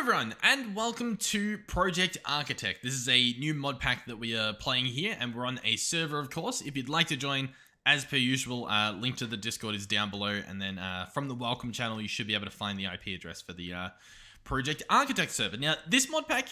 everyone, and welcome to Project Architect. This is a new mod pack that we are playing here, and we're on a server, of course. If you'd like to join, as per usual, uh, link to the Discord is down below, and then uh, from the welcome channel, you should be able to find the IP address for the uh, Project Architect server. Now, this mod pack,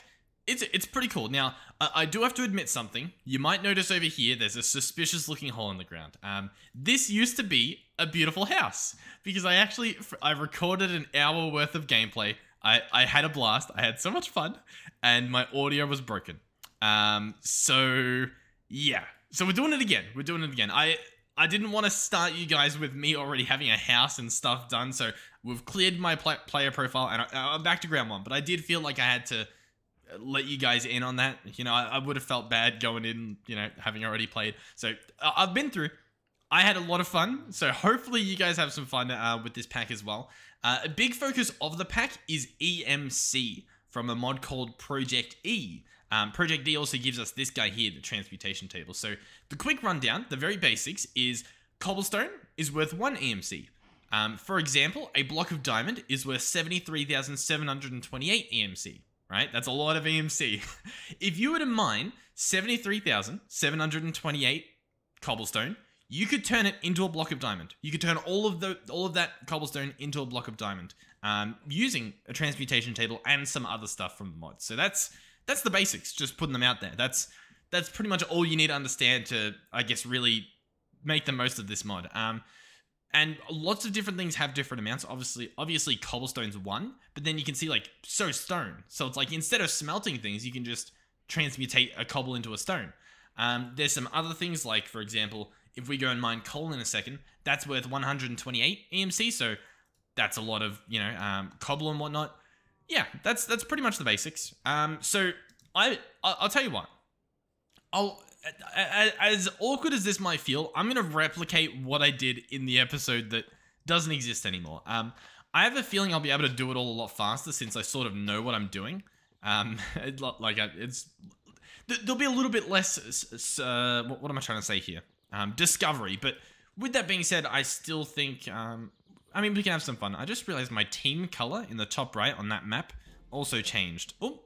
it's it's pretty cool. Now, I, I, do have to admit something. You might notice over here, there's a suspicious-looking hole in the ground. Um, this used to be a beautiful house because I actually I recorded an hour worth of gameplay I, I had a blast. I had so much fun, and my audio was broken. Um, so yeah, so we're doing it again. We're doing it again. I I didn't want to start you guys with me already having a house and stuff done. So we've cleared my pl player profile, and I, am back to ground one. But I did feel like I had to let you guys in on that. You know, I, I would have felt bad going in. You know, having already played. So uh, I've been through. I had a lot of fun, so hopefully you guys have some fun uh, with this pack as well. Uh, a big focus of the pack is EMC from a mod called Project E. Um, Project E also gives us this guy here, the transmutation table. So the quick rundown, the very basics, is cobblestone is worth one EMC. Um, for example, a block of diamond is worth 73,728 EMC, right? That's a lot of EMC. if you were to mine 73,728 cobblestone, you could turn it into a block of diamond. You could turn all of the all of that cobblestone into a block of diamond um, using a transmutation table and some other stuff from the mod. So that's that's the basics. Just putting them out there. That's that's pretty much all you need to understand to, I guess, really make the most of this mod. Um, and lots of different things have different amounts. Obviously, obviously cobblestone's one, but then you can see like so stone. So it's like instead of smelting things, you can just transmutate a cobble into a stone. Um, there's some other things like, for example, if we go and mine coal in a second, that's worth 128 EMC. So that's a lot of you know um, cobble and whatnot. Yeah, that's that's pretty much the basics. Um, so I I'll tell you what. I'll as awkward as this might feel, I'm gonna replicate what I did in the episode that doesn't exist anymore. Um, I have a feeling I'll be able to do it all a lot faster since I sort of know what I'm doing. Um, like it's there'll be a little bit less. Uh, what am I trying to say here? Um, discovery. But with that being said, I still think, um, I mean, we can have some fun. I just realized my team color in the top right on that map also changed. Oh,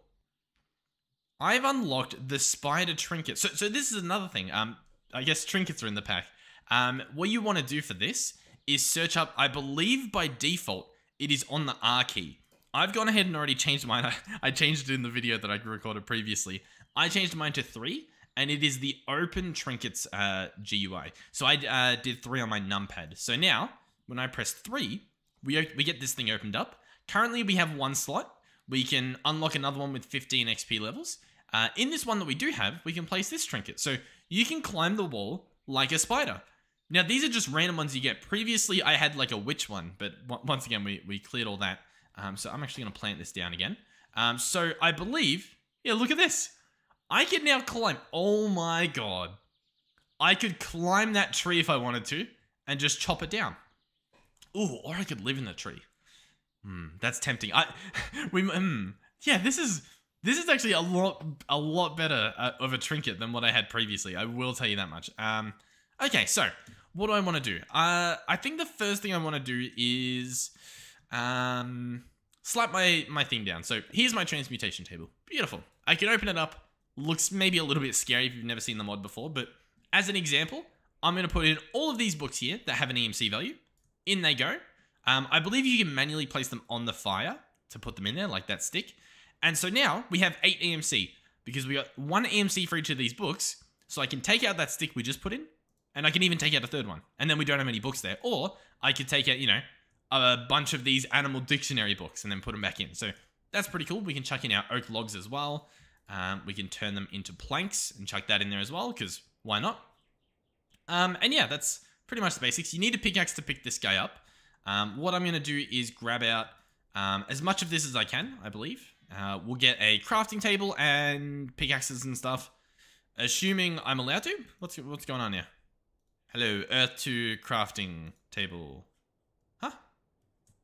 I've unlocked the spider trinket. So, so this is another thing. Um, I guess trinkets are in the pack. Um, what you want to do for this is search up, I believe by default, it is on the R key. I've gone ahead and already changed mine. I, I changed it in the video that I recorded previously. I changed mine to three and it is the open trinkets uh, GUI. So I uh, did three on my numpad. So now, when I press three, we, we get this thing opened up. Currently, we have one slot. We can unlock another one with 15 XP levels. Uh, in this one that we do have, we can place this trinket. So you can climb the wall like a spider. Now, these are just random ones you get. Previously, I had like a witch one, but once again, we, we cleared all that. Um, so I'm actually going to plant this down again. Um, so I believe, yeah, look at this. I can now climb. Oh my god. I could climb that tree if I wanted to and just chop it down. Ooh, or I could live in the tree. Hmm, that's tempting. I we hmm. Yeah, this is this is actually a lot a lot better uh, of a trinket than what I had previously. I will tell you that much. Um okay, so what do I want to do? Uh I think the first thing I want to do is um slap my my thing down. So here's my transmutation table. Beautiful. I can open it up looks maybe a little bit scary if you've never seen the mod before, but as an example, I'm going to put in all of these books here that have an EMC value. In they go. Um, I believe you can manually place them on the fire to put them in there, like that stick. And so now we have 8 EMC because we got one EMC for each of these books. So I can take out that stick we just put in, and I can even take out a third one. And then we don't have any books there. Or I could take out, you know, a bunch of these animal dictionary books and then put them back in. So that's pretty cool. We can chuck in our oak logs as well. Um, we can turn them into planks and chuck that in there as well, because why not? Um, and yeah, that's pretty much the basics. You need a pickaxe to pick this guy up. Um, what I'm going to do is grab out um, as much of this as I can, I believe. Uh, we'll get a crafting table and pickaxes and stuff. Assuming I'm allowed to? What's, what's going on here? Hello, Earth 2 crafting table. Huh?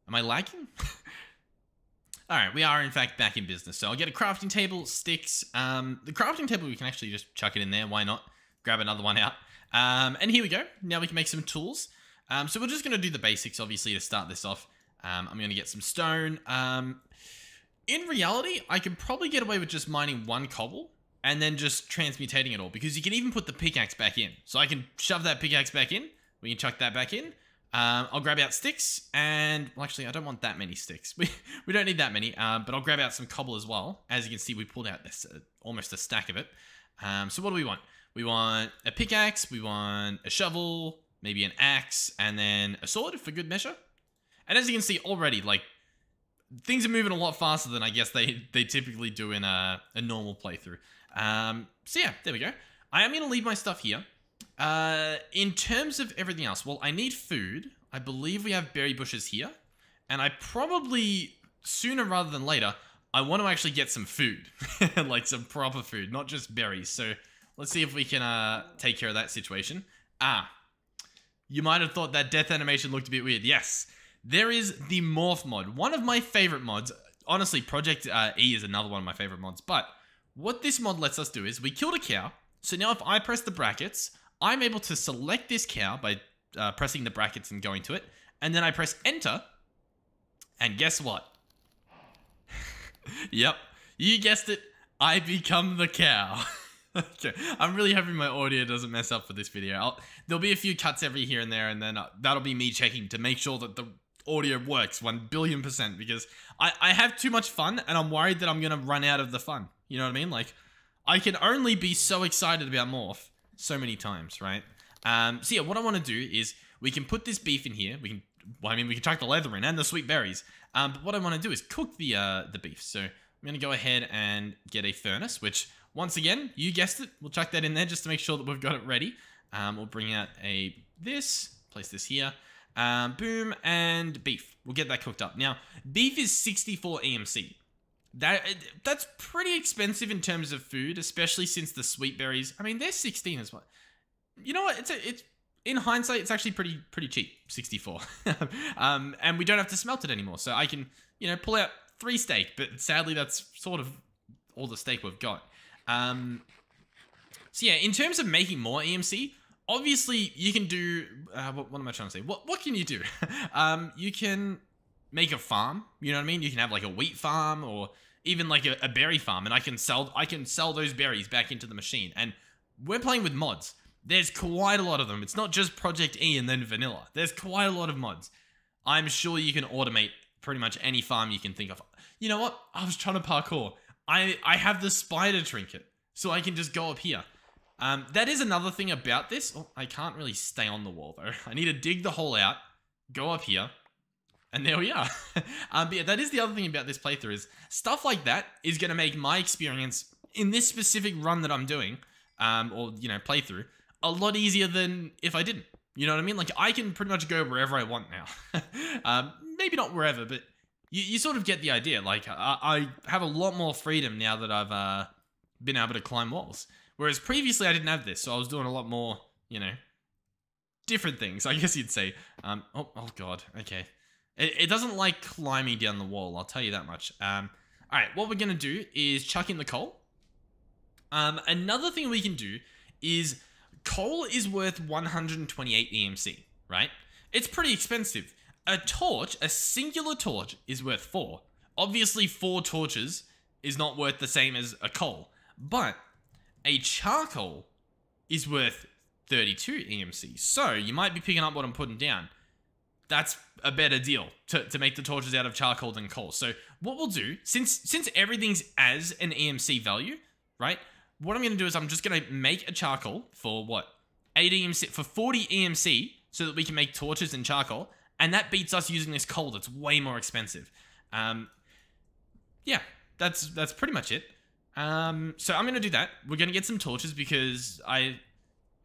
Am I lagging? All right, we are in fact back in business. So I'll get a crafting table, sticks. Um, the crafting table, we can actually just chuck it in there. Why not? Grab another one out. Um, and here we go. Now we can make some tools. Um, so we're just going to do the basics, obviously, to start this off. Um, I'm going to get some stone. Um, in reality, I could probably get away with just mining one cobble and then just transmutating it all because you can even put the pickaxe back in. So I can shove that pickaxe back in. We can chuck that back in. Um, I'll grab out sticks and well, actually, I don't want that many sticks. We, we don't need that many, um, but I'll grab out some cobble as well. As you can see, we pulled out this uh, almost a stack of it. Um, so what do we want? We want a pickaxe, we want a shovel, maybe an axe, and then a sword for good measure. And as you can see already, like things are moving a lot faster than I guess they they typically do in a, a normal playthrough. Um, so yeah, there we go. I am going to leave my stuff here. Uh, in terms of everything else, well, I need food. I believe we have berry bushes here. And I probably, sooner rather than later, I want to actually get some food. like some proper food, not just berries. So let's see if we can uh, take care of that situation. Ah, you might have thought that death animation looked a bit weird. Yes, there is the morph mod. One of my favorite mods. Honestly, Project uh, E is another one of my favorite mods. But what this mod lets us do is we killed a cow. So now if I press the brackets, I'm able to select this cow by uh, pressing the brackets and going to it. And then I press enter. And guess what? yep, you guessed it. I become the cow. okay, I'm really hoping my audio doesn't mess up for this video. I'll, there'll be a few cuts every here and there, and then uh, that'll be me checking to make sure that the audio works 1 billion percent because I, I have too much fun and I'm worried that I'm going to run out of the fun. You know what I mean? Like, I can only be so excited about Morph so many times, right? Um, so yeah, what I want to do is we can put this beef in here. We can, well, I mean, we can chuck the leather in and the sweet berries. Um, but what I want to do is cook the uh, the beef. So I'm to go ahead and get a furnace, which once again, you guessed it. We'll chuck that in there just to make sure that we've got it ready. Um, we'll bring out a this, place this here. Um, boom, and beef. We'll get that cooked up. Now, beef is 64 EMC. That that's pretty expensive in terms of food, especially since the sweet berries. I mean, they're 16 as well. You know what? It's a, it's in hindsight, it's actually pretty pretty cheap, 64. um, and we don't have to smelt it anymore, so I can you know pull out three steak. But sadly, that's sort of all the steak we've got. Um, so yeah, in terms of making more EMC, obviously you can do. Uh, what, what am I trying to say? What what can you do? um, you can make a farm. You know what I mean? You can have like a wheat farm or even like a, a, berry farm, and I can sell I can sell those berries back into the machine. And we're playing with mods. There's quite a lot of them. It's not just Project E and then vanilla. There's quite a lot of mods. I'm sure you can automate pretty much any farm you can think of. You know what? I was trying to parkour. I I have the spider trinket, so I can just go up here. Um, that is another thing about this. Oh, I can't really stay on the wall though. I need to dig the hole out, go up here, and there we are. um, but yeah, that is the other thing about this playthrough is stuff like that is going to make my experience in this specific run that I'm doing, um, or, you know, playthrough, a lot easier than if I didn't. You know what I mean? Like, I can pretty much go wherever I want now. um, maybe not wherever, but you, you sort of get the idea. Like, I, I have a lot more freedom now that I've uh, been able to climb walls. Whereas previously I didn't have this, so I was doing a lot more, you know, different things, I guess you'd say. Um, oh, oh god, okay. It, it doesn't like climbing down the wall, I'll tell you that much. Um, Alright, what we're going to do is chuck in the coal. Um, another thing we can do is coal is worth 128 EMC, right? It's pretty expensive. A torch, a singular torch, is worth 4. Obviously, 4 torches is not worth the same as a coal, but a charcoal is worth 32 EMC. So, you might be picking up what I'm putting down that's a better deal to, to make the torches out of charcoal than coal. So what we'll do, since since everything's as an EMC value, right? What I'm going to do is I'm just going to make a charcoal for what? 8 EMC, for 40 EMC, so that we can make torches and charcoal. And that beats us using this coal that's way more expensive. Um, yeah, that's that's pretty much it. Um, so I'm going to do that. We're going to get some torches because I,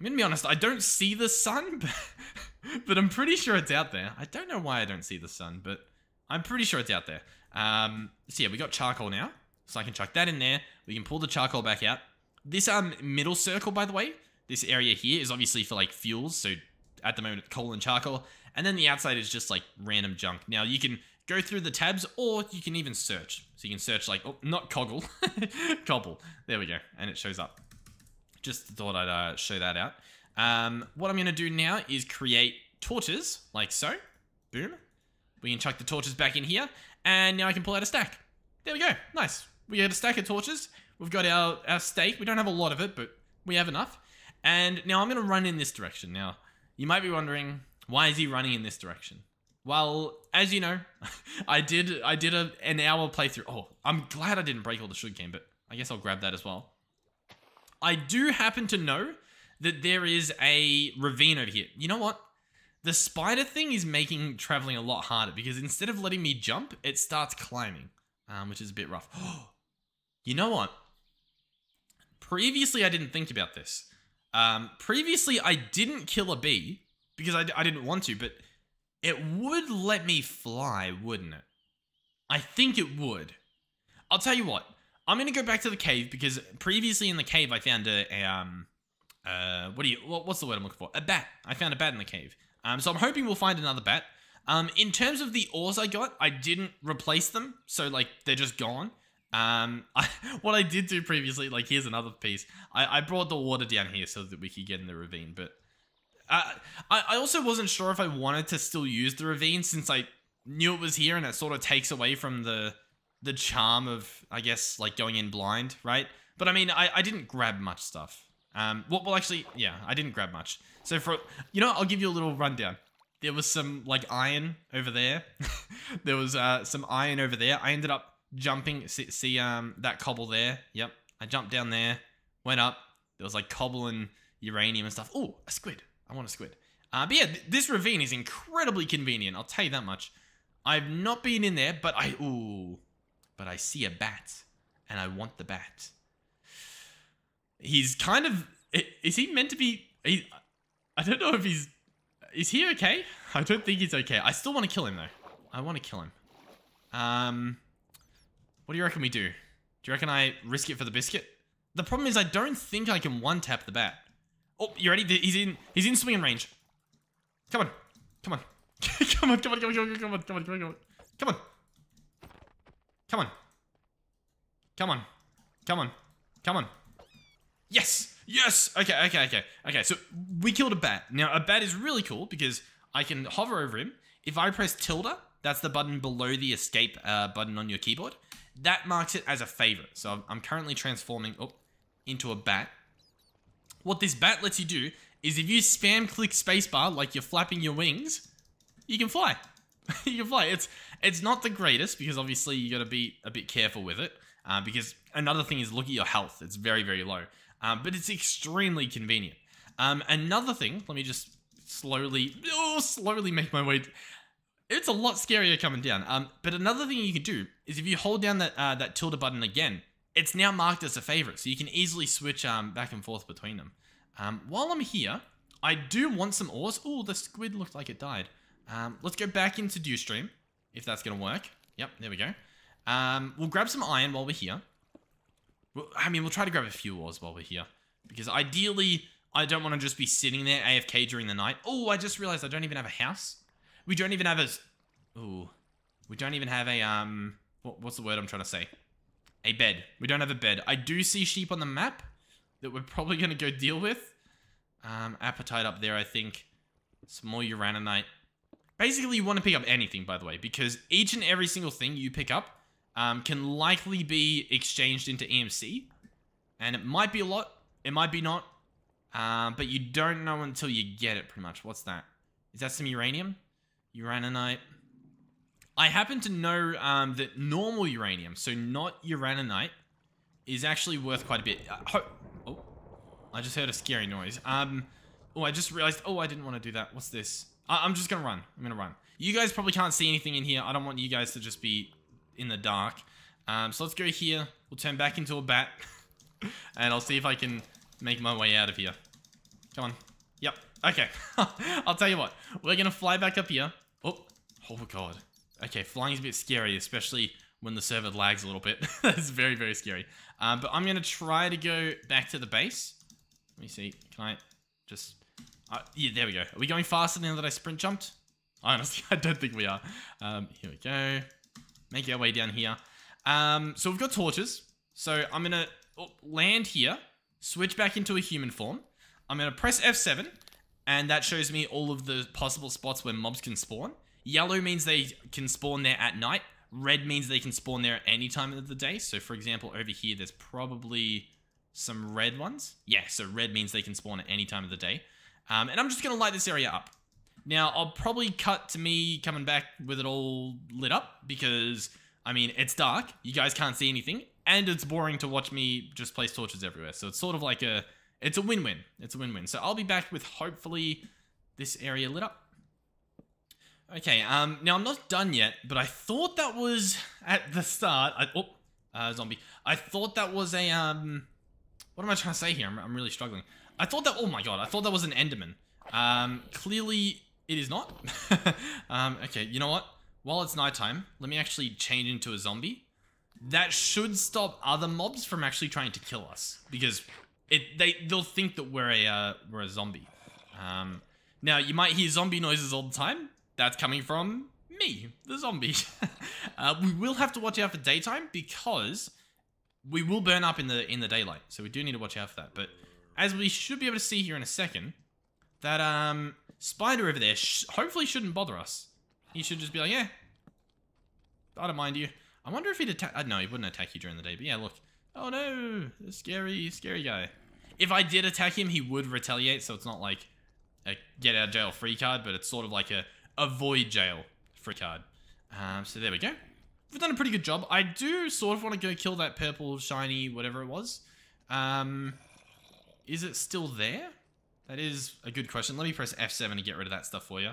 I'm to be honest, I don't see the sun, but but I'm pretty sure it's out there. I don't know why I don't see the sun, but I'm pretty sure it's out there. Um, so yeah, we got charcoal now. So I can chuck that in there. We can pull the charcoal back out. This um middle circle, by the way, this area here is obviously for like fuels. So at the moment, coal and charcoal. And then the outside is just like random junk. Now you can go through the tabs or you can even search. So you can search like, oh, not coggle, cobble. There we go. And it shows up. Just thought I'd uh, show that out. Um, what I'm going to do now is create torches, like so. Boom. We can chuck the torches back in here, and now I can pull out a stack. There we go. Nice. We got a stack of torches. We've got our, our steak. We don't have a lot of it, but we have enough. And now I'm going to run in this direction. Now, you might be wondering, why is he running in this direction? Well, as you know, I did I did a, an hour playthrough. Oh, I'm glad I didn't break all the sugarcane, but I guess I'll grab that as well. I do happen to know that there is a ravine over here. You know what? The spider thing is making traveling a lot harder because instead of letting me jump, it starts climbing, um, which is a bit rough. you know what? Previously, I didn't think about this. Um, previously, I didn't kill a bee because I, I didn't want to, but it would let me fly, wouldn't it? I think it would. I'll tell you what. I'm gonna go back to the cave because previously in the cave I found a, a um uh what do you what, what's the word I'm looking for? A bat. I found a bat in the cave. Um, so I'm hoping we'll find another bat. Um, in terms of the ores I got, I didn't replace them, so like they're just gone. Um, I, what I did do previously, like here's another piece. I, I brought the water down here so that we could get in the ravine, but uh, I, I also wasn't sure if I wanted to still use the ravine since I knew it was here and it sort of takes away from the the charm of I guess like going in blind, right? But I mean, I, I didn't grab much stuff. Um, well, well, actually, yeah, I didn't grab much. So for you know, I'll give you a little rundown. There was some like iron over there. there was uh, some iron over there. I ended up jumping. See, see um that cobble there? Yep. I jumped down there, went up. There was like cobble and uranium and stuff. Oh, a squid. I want a squid. Uh, but yeah, th this ravine is incredibly convenient. I'll tell you that much. I've not been in there, but I ooh, but I see a bat, and I want the bat. He's kind of is he meant to be? He, I don't know if he's is he okay? I don't think he's okay. I still want to kill him though. I want to kill him. Um, what do you reckon we do? Do you reckon I risk it for the biscuit? The problem is I don't think I can one tap the bat. Oh, you ready? He's in. He's in swinging range. Come on, come on, come on, come on, come on, come on, come on, come on, come on, come on, come on, come on, come on, come on. Come on. Yes, yes. Okay, okay, okay, okay. So we killed a bat. Now a bat is really cool because I can hover over him. If I press tilde, that's the button below the escape uh, button on your keyboard. That marks it as a favorite. So I'm currently transforming up into a bat. What this bat lets you do is if you spam click spacebar like you're flapping your wings, you can fly. you fly. It's it's not the greatest because obviously you got to be a bit careful with it. Uh, because another thing is look at your health. It's very very low, um, but it's extremely convenient. Um, another thing, let me just slowly, oh, slowly make my way. It's a lot scarier coming down. Um, but another thing you can do is if you hold down that uh, that tilde button again, it's now marked as a favorite, so you can easily switch um, back and forth between them. Um, while I'm here, I do want some ores. Oh, the squid looked like it died. Um, let's go back into Dewstream, if that's going to work. Yep, there we go. Um, we'll grab some iron while we're here. Well, I mean, we'll try to grab a few ores while we're here. Because ideally, I don't want to just be sitting there AFK during the night. Oh, I just realized I don't even have a house. We don't even have a... Ooh. We don't even have a, um... What, what's the word I'm trying to say? A bed. We don't have a bed. I do see sheep on the map that we're probably going to go deal with. Um, apatite up there, I think. Some more uraninite. Basically, you want to pick up anything, by the way, because each and every single thing you pick up um, can likely be exchanged into EMC. And it might be a lot, it might be not. Um, but you don't know until you get it, pretty much. What's that? Is that some uranium? Uraninite. I happen to know um, that normal uranium, so not uraninite, is actually worth quite a bit. Uh, oh, I just heard a scary noise. Um, oh, I just realized. Oh, I didn't want to do that. What's this? I I'm just gonna run. I'm gonna run. You guys probably can't see anything in here. I don't want you guys to just be in the dark. Um, so let's go here. We'll turn back into a bat, and I'll see if I can make my way out of here. Come on. Yep. Okay. I'll tell you what. We're gonna fly back up here. Oh. Oh god. Okay, flying is a bit scary, especially when the server lags a little bit. That's very, very scary. Um, but I'm going to try to go back to the base. Let me see. Can I just... Uh, yeah, there we go. Are we going faster now that I sprint jumped? Honestly, I don't think we are. Um, here we go. Make our way down here. Um, so we've got torches. So I'm going to oh, land here, switch back into a human form. I'm going to press F7, and that shows me all of the possible spots where mobs can spawn. Yellow means they can spawn there at night. Red means they can spawn there at any time of the day. So for example, over here, there's probably some red ones. Yeah, so red means they can spawn at any time of the day. Um, and I'm just going to light this area up. Now, I'll probably cut to me coming back with it all lit up because, I mean, it's dark. You guys can't see anything. And it's boring to watch me just place torches everywhere. So it's sort of like a, it's a win-win. It's a win-win. So I'll be back with hopefully this area lit up. Okay, um, now I'm not done yet, but I thought that was at the start. I, oh, uh, zombie. I thought that was a, um, what am I trying to say here? I'm, I'm really struggling. I thought that, oh my god, I thought that was an Enderman. Um, clearly it is not. um, okay, you know what? While it's nighttime, let me actually change into a zombie. That should stop other mobs from actually trying to kill us because it they they'll think that we're a uh, we're a zombie. Um, now you might hear zombie noises all the time. That's coming from me, the zombie. uh, we will have to watch out for daytime because we will burn up in the in the daylight. So we do need to watch out for that. But as we should be able to see here in a second, that um spider over there sh hopefully shouldn't bother us. He should just be like, yeah, I don't mind you. I wonder if he'd attack. Uh, no, he wouldn't attack you during the day. But yeah, look. Oh no, the scary, scary guy. If I did attack him, he would retaliate. So it's not like a get out of jail free card, but it's sort of like a avoid jail free card. Um, so there we go. We've done a pretty good job. I do sort of want to go kill that purple shiny whatever it was. Um, is it still there? That is a good question. Let me press F7 to get rid of that stuff for you.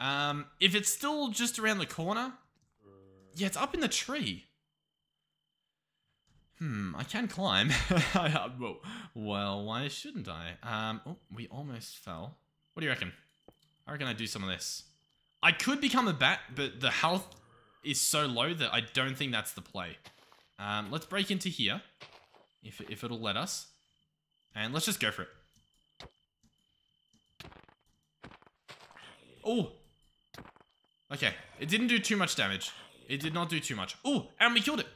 Um, if it's still just around the corner, yeah, it's up in the tree. Hmm, I can climb. well, why shouldn't I? Um, oh, we almost fell. What do you reckon? I reckon I do some of this. I could become a bat, but the health is so low that I don't think that's the play. Um, let's break into here, if, if it'll let us. And let's just go for it. Oh! Okay, it didn't do too much damage. It did not do too much. Oh, and we killed it.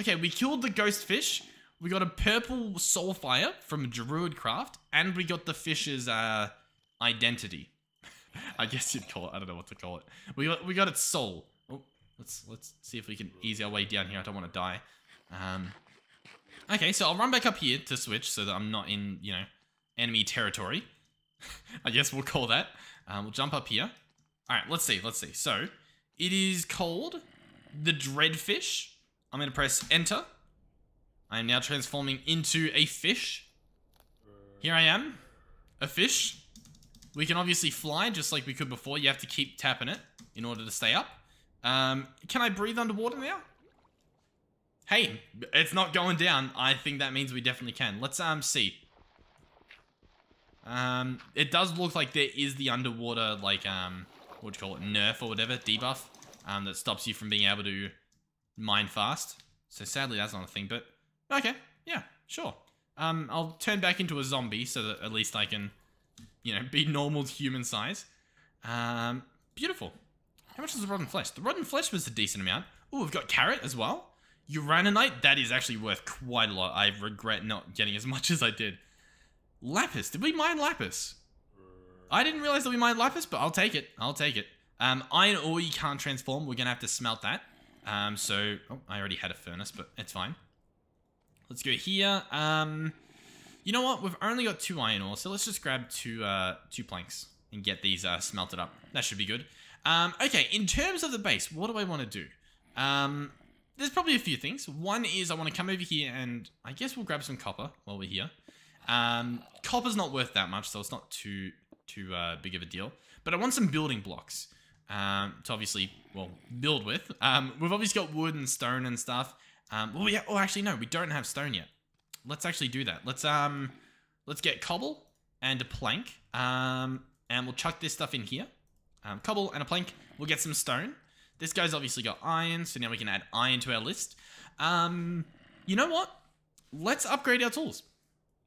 Okay, we killed the ghost fish. We got a purple soulfire from Druid Craft, and we got the fish's uh, identity. I guess you'd call it. I don't know what to call it. We got we got its soul. Oh, let's let's see if we can ease our way down here. I don't want to die. Um, okay, so I'll run back up here to switch so that I'm not in you know enemy territory. I guess we'll call that. Um, we'll jump up here. All right, let's see. Let's see. So it is called the Dreadfish. I'm going to press enter. I am now transforming into a fish. Here I am, a fish. We can obviously fly just like we could before. You have to keep tapping it in order to stay up. Um, can I breathe underwater now? Hey, it's not going down. I think that means we definitely can. Let's um see. Um, it does look like there is the underwater, like, um, what do you call it, nerf or whatever, debuff, um, that stops you from being able to mine fast. So sadly, that's not a thing, but okay, yeah, sure. Um, I'll turn back into a zombie so that at least I can you know, be normal human size. Um, beautiful. How much is the rotten flesh? The rotten flesh was a decent amount. Oh, we've got carrot as well. Uraninite, that is actually worth quite a lot. I regret not getting as much as I did. Lapis, did we mine lapis? I didn't realize that we mined lapis, but I'll take it. I'll take it. Um, iron ore you can't transform. We're going to have to smelt that. Um, so, oh, I already had a furnace, but it's fine. Let's go here. Um, you know what? We've only got two iron ore, so let's just grab two uh, two planks and get these uh, smelted up. That should be good. Um, okay, in terms of the base, what do I want to do? Um, there's probably a few things. One is I want to come over here and I guess we'll grab some copper while we're here. Um, copper's not worth that much, so it's not too too uh, big of a deal. But I want some building blocks um, to obviously, well, build with. Um, we've obviously got wood and stone and stuff. Um, well, yeah. Oh, actually, no, we don't have stone yet let's actually do that. Let's um, let's get cobble and a plank. Um, and we'll chuck this stuff in here. Um, cobble and a plank. We'll get some stone. This guy's obviously got iron, so now we can add iron to our list. Um, you know what? Let's upgrade our tools.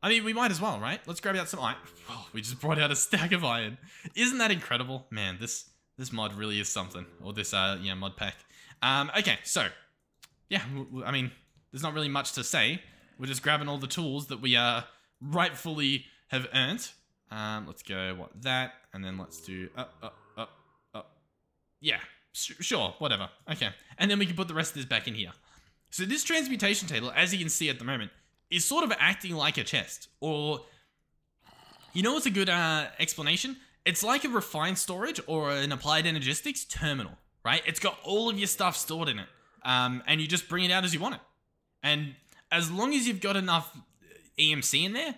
I mean, we might as well, right? Let's grab out some iron. Oh, we just brought out a stack of iron. Isn't that incredible? Man, this this mod really is something. Or this, uh, yeah, mod pack. Um, okay, so, yeah, I mean, there's not really much to say. We're just grabbing all the tools that we uh, rightfully have earned. Um, let's go, what, that, and then let's do, up, up, up, up. Yeah, sure, whatever. Okay. And then we can put the rest of this back in here. So this transmutation table, as you can see at the moment, is sort of acting like a chest. Or, you know what's a good uh, explanation? It's like a Refined Storage or an Applied Energistics terminal, right? It's got all of your stuff stored in it. Um, and you just bring it out as you want it. And as long as you've got enough EMC in there,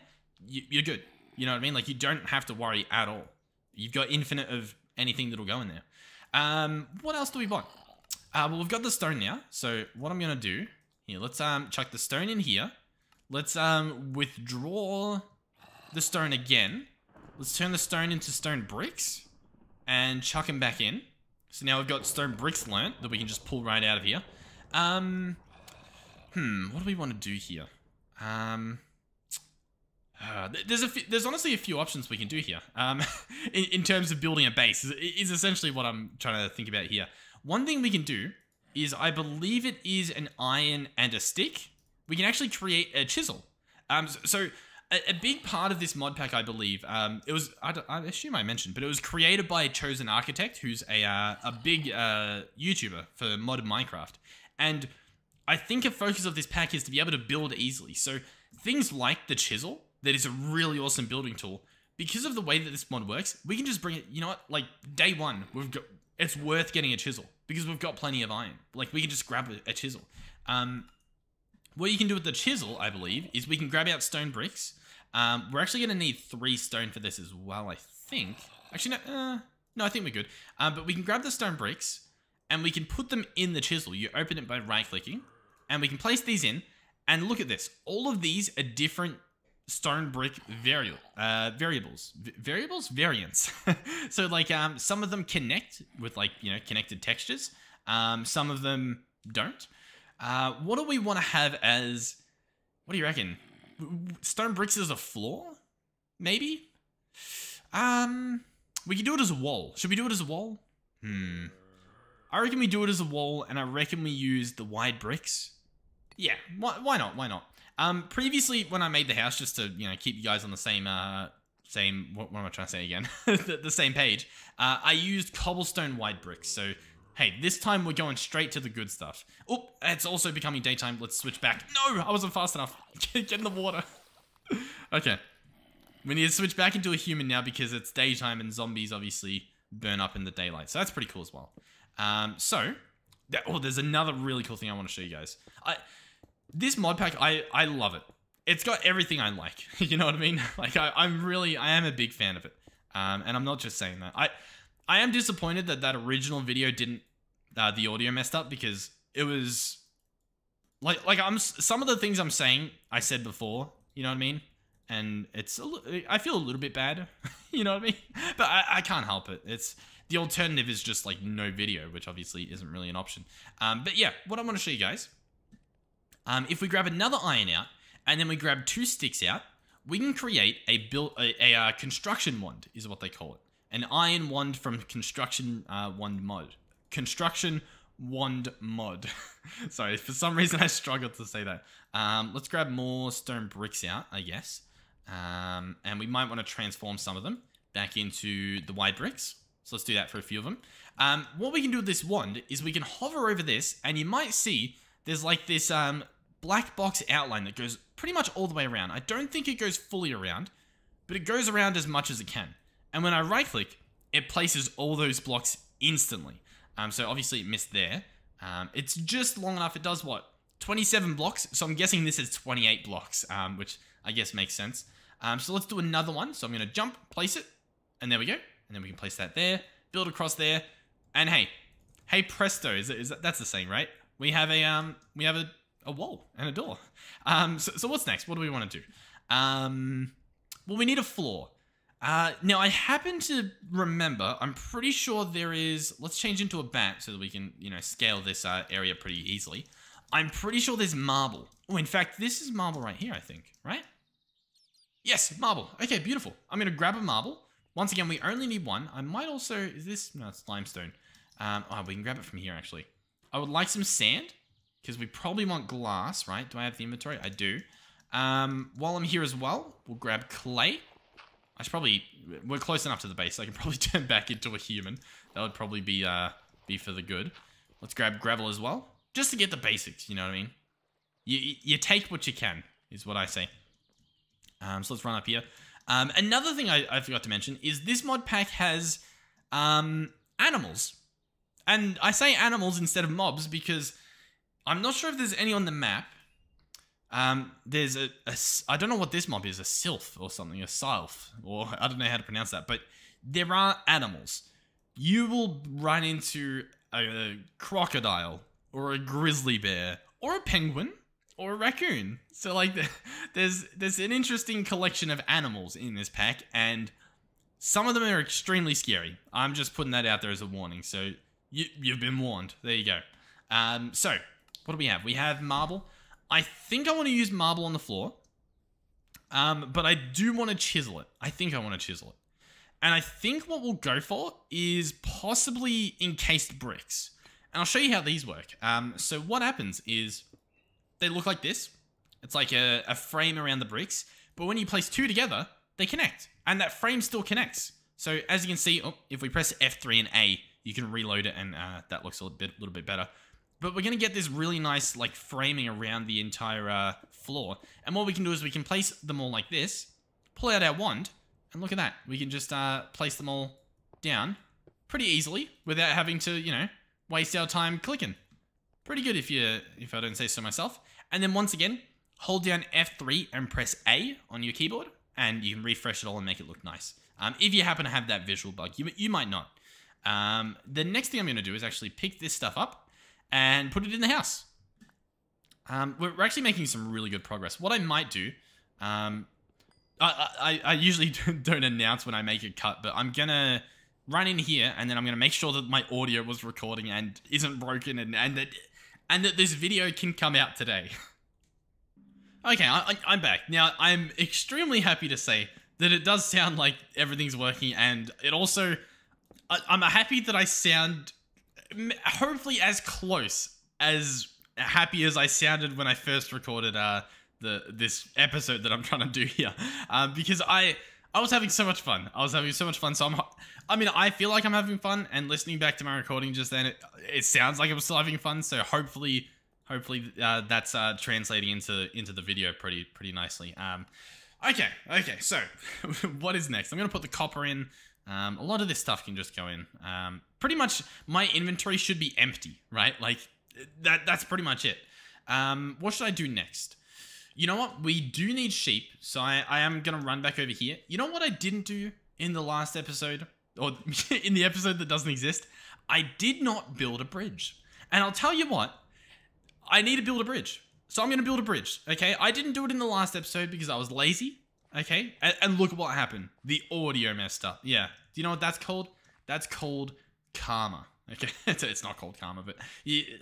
you, you're good. You know what I mean? Like you don't have to worry at all. You've got infinite of anything that'll go in there. Um, what else do we want? Uh, well, we've got the stone now. So what I'm gonna do here, let's um chuck the stone in here. Let's um withdraw the stone again. Let's turn the stone into stone bricks and chuck them back in. So now we've got stone bricks learnt that we can just pull right out of here. Um, hmm, what do we want to do here? Um, uh, there's a there's honestly a few options we can do here. Um, in, in terms of building a base is, is essentially what I'm trying to think about here. One thing we can do is I believe it is an iron and a stick. We can actually create a chisel. Um, so, so a, a, big part of this mod pack, I believe, um, it was I, I, assume I mentioned, but it was created by a Chosen Architect who's a uh, a big uh, YouTuber for modded Minecraft, and I think a focus of this pack is to be able to build easily. So things like the chisel that is a really awesome building tool. Because of the way that this mod works, we can just bring it, you know what, like day one, we've got, it's worth getting a chisel because we've got plenty of iron. Like we can just grab a, a chisel. Um, what you can do with the chisel, I believe, is we can grab out stone bricks. Um, we're actually going to need three stone for this as well, I think. Actually, no, uh, no, I think we're good. Um, but we can grab the stone bricks and we can put them in the chisel. You open it by right clicking and we can place these in. And look at this. All of these are different stone brick variable uh, variables v variables variants. So like um some of them connect with like you know connected textures. Um some of them don't. Uh what do we want to have as what do you reckon? Stone bricks as a floor maybe? Um we could do it as a wall. Should we do it as a wall? Hmm. I reckon we do it as a wall and i reckon we use the wide bricks. Yeah why, why not? Why not um, previously, when I made the house, just to you know keep you guys on the same uh, same what, what am I trying to say again? the, the, same page. Uh, I used cobblestone white bricks. So hey, this time we're going straight to the good stuff. Oh, it's also becoming daytime. Let's switch back. No, I wasn't fast enough. Get in the water. okay, we need to switch back into a human now because it's daytime and zombies obviously burn up in the daylight. So that's pretty cool as well. Um, so, that, oh, there's another really cool thing I want to show you guys. I this mod pack, I, I love it. It's got everything I like. you know what I mean? Like, I, I'm really, I am a big fan of it. Um, and I'm not just saying that. I, I am disappointed that that original video didn't, uh, the audio messed up because it was, like, like I'm, some of the things I'm saying, I said before, you know what I mean? And it's, a, I feel a little bit bad, you know what I mean? But I, I can't help it. It's, the alternative is just like no video, which obviously isn't really an option. Um, but yeah, what I want to show you guys um, if we grab another iron out, and then we grab two sticks out, we can create a build a, a uh, construction wand, is what they call it. An iron wand from construction uh, wand mod. Construction wand mod. Sorry, for some reason I struggled to say that. Um, let's grab more stone bricks out, I guess. Um, and we might want to transform some of them back into the wide bricks. So let's do that for a few of them. Um, what we can do with this wand is we can hover over this, and you might see there's like this um, black box outline that goes pretty much all the way around. I don't think it goes fully around, but it goes around as much as it can. And when I right click, it places all those blocks instantly. Um, so obviously it missed there. Um, it's just long enough. It does what? 27 blocks. So I'm guessing this is 28 blocks, um, which I guess makes sense. Um, so let's do another one. So I'm going to jump, place it, and there we go. And then we can place that there, build across there. And hey, hey presto, is, it, is that, that's the same, right? We have a um, we have a a wall and a door. Um, so, so what's next? What do we want to do? Um, well, we need a floor. Uh, now I happen to remember, I'm pretty sure there is, let's change into a bat so that we can, you know, scale this uh, area pretty easily. I'm pretty sure there's marble. Oh, in fact, this is marble right here, I think, right? Yes, marble. Okay, beautiful. I'm going to grab a marble. Once again, we only need one. I might also, is this, no, it's limestone. Um, oh, we can grab it from here, actually. I would like some sand because we probably want glass, right? Do I have the inventory? I do. Um, while I'm here as well, we'll grab clay. I should probably, we're close enough to the base. So I can probably turn back into a human. That would probably be uh, be for the good. Let's grab gravel as well, just to get the basics. You know what I mean? You you take what you can is what I say. Um, so let's run up here. Um, another thing I, I forgot to mention is this mod pack has um, animals. And I say animals instead of mobs because I'm not sure if there's any on the map. Um, there's a, a I don't know what this mob is, a sylph or something, a sylph, or I don't know how to pronounce that, but there are animals. You will run into a, a crocodile or a grizzly bear or a penguin or a raccoon. So like there's there's an interesting collection of animals in this pack and some of them are extremely scary. I'm just putting that out there as a warning. So you you've been warned. There you go. Um so what do we have? We have marble. I think I want to use marble on the floor. Um, but I do want to chisel it. I think I want to chisel it. And I think what we'll go for is possibly encased bricks. And I'll show you how these work. Um, so what happens is they look like this. It's like a, a frame around the bricks. But when you place two together, they connect. And that frame still connects. So as you can see, oh, if we press F3 and A, you can reload it and uh, that looks a little bit, little bit better. But we're going to get this really nice like framing around the entire uh, floor. And what we can do is we can place them all like this, pull out our wand, and look at that. We can just uh, place them all down pretty easily without having to, you know, waste our time clicking. Pretty good if you if I don't say so myself. And then once again, hold down F3 and press A on your keyboard, and you can refresh it all and make it look nice. Um, if you happen to have that visual bug, you, you might not. Um, the next thing I'm going to do is actually pick this stuff up and put it in the house. Um, we're, actually making some really good progress. What I might do, um, I, I, I usually don't announce when I make a cut, but I'm going to run in here and then I'm going to make sure that my audio was recording and isn't broken and, and that and that this video can come out today. okay, I, am back. Now, I'm extremely happy to say that it does sound like everything's working and it also... I, I'm happy that I sound hopefully as close as happy as I sounded when I first recorded uh, the this episode that I'm trying to do here, um, because I I was having so much fun. I was having so much fun. So I'm, I mean, I feel like I'm having fun, and listening back to my recording just then, it, it sounds like I'm still having fun. So hopefully, hopefully uh, that's uh, translating into into the video pretty pretty nicely. Um, okay, okay. So what is next? I'm gonna put the copper in. Um, a lot of this stuff can just go in. Um, pretty much, my inventory should be empty, right? Like that. That's pretty much it. Um, what should I do next? You know what? We do need sheep, so I, I am to run back over here. You know what I didn't do in the last episode? Or in the episode that doesn't exist? I did not build a bridge. And I'll tell you what, I need to build a bridge. So I'm to build a bridge, okay? I didn't do it in the last episode because I was lazy, okay? And, and look at what happened. The audio messed up. Yeah. Do you know what that's called? That's called karma. Okay, it's not called karma, but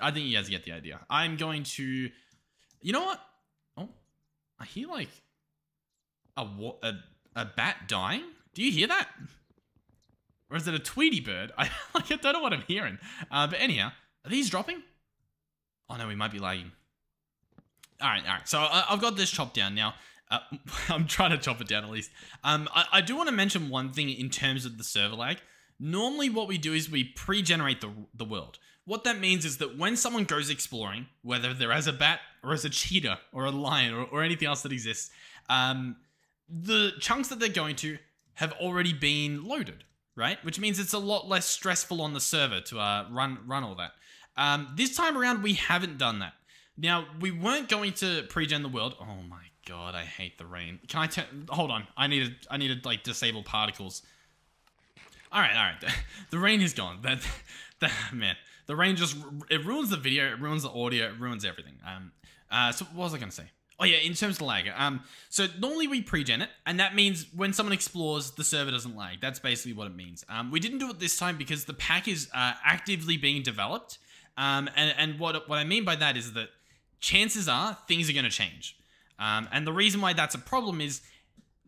I think you guys get the idea. I'm going to, you know what? Oh, I hear like a a a bat dying. Do you hear that? Or is it a Tweety bird? I like I don't know what I'm hearing. Uh, but anyhow, are these dropping? Oh no, we might be lagging. All right, all right. So uh, I've got this chopped down now. Uh, I'm trying to chop it down at least. Um, I, I do want to mention one thing in terms of the server lag. Normally, what we do is we pre-generate the the world. What that means is that when someone goes exploring, whether they're as a bat or as a cheetah or a lion or, or anything else that exists, um, the chunks that they're going to have already been loaded, right? Which means it's a lot less stressful on the server to uh, run run all that. Um, this time around, we haven't done that. Now, we weren't going to pre-gen the world. Oh my god, I hate the rain. Can I turn... Hold on. I need to, I need to, like, disable particles. Alright, alright. The rain is gone. That, that, man. The rain just it ruins the video, it ruins the audio, it ruins everything. Um, uh, so what was I gonna say? Oh yeah, in terms of lag. Um, so normally we pre-gen it, and that means when someone explores, the server doesn't lag. That's basically what it means. Um, we didn't do it this time because the pack is uh, actively being developed. Um, and and what what I mean by that is that chances are things are going to change. Um, and the reason why that's a problem is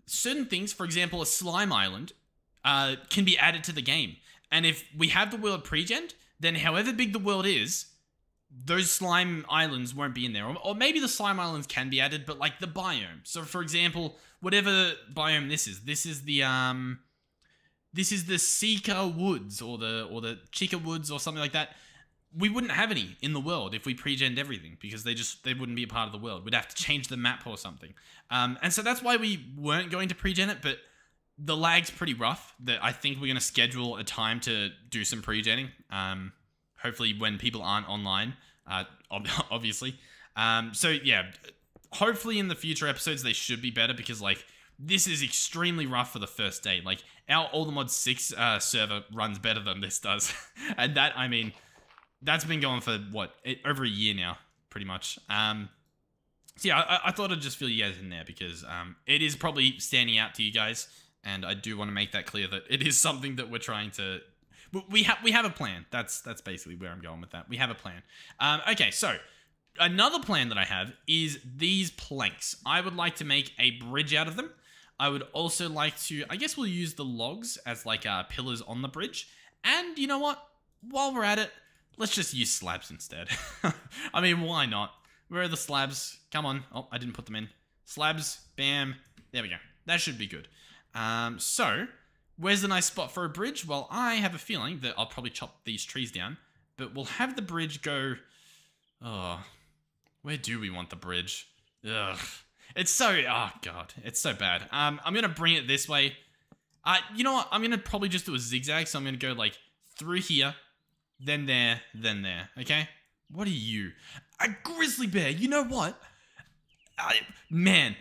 certain things, for example, a slime island, uh, can be added to the game. And if we have the world pre-gened, then however big the world is, those slime islands won't be in there. Or, or, maybe the slime islands can be added, but like the biome. So for example, whatever biome this is, this is the um this is the Seeker Woods or the or the Chica Woods or something like that. We wouldn't have any in the world if we pre-gened everything because they just they wouldn't be a part of the world. We'd have to change the map or something. Um, and so that's why we weren't going to pre-gen it, but the lag's pretty rough. That I think we're going to schedule a time to do some pre-genning. Um, hopefully when people aren't online, uh, obviously. Um, so yeah, hopefully in the future episodes they should be better because like this is extremely rough for the first day. Like our All the Mods six uh, server runs better than this does, and that I mean, that's been going for what over a year now, pretty much. Um, so yeah, I, I, thought I'd just fill you guys in there because um, it is probably standing out to you guys, and I do want to make that clear that it is something that we're trying to. We have we have a plan. That's that's basically where I'm going with that. We have a plan. Um, okay, so another plan that I have is these planks. I would like to make a bridge out of them. I would also like to, I guess we'll use the logs as like uh, pillars on the bridge. And you know what? While we're at it, let's just use slabs instead. I mean, why not? Where are the slabs? Come on. Oh, I didn't put them in. Slabs, bam. There we go. That should be good. Um, so, where's the nice spot for a bridge? Well, I have a feeling that I'll probably chop these trees down, but we'll have the bridge go... Oh, where do we want the bridge? Ugh. It's so, oh god, it's so bad. Um, I'm gonna bring it this way. Uh, you know what? I'm gonna probably just do a zigzag. So I'm gonna go like through here, then there, then there. Okay. What are you? A grizzly bear. You know what? I, man,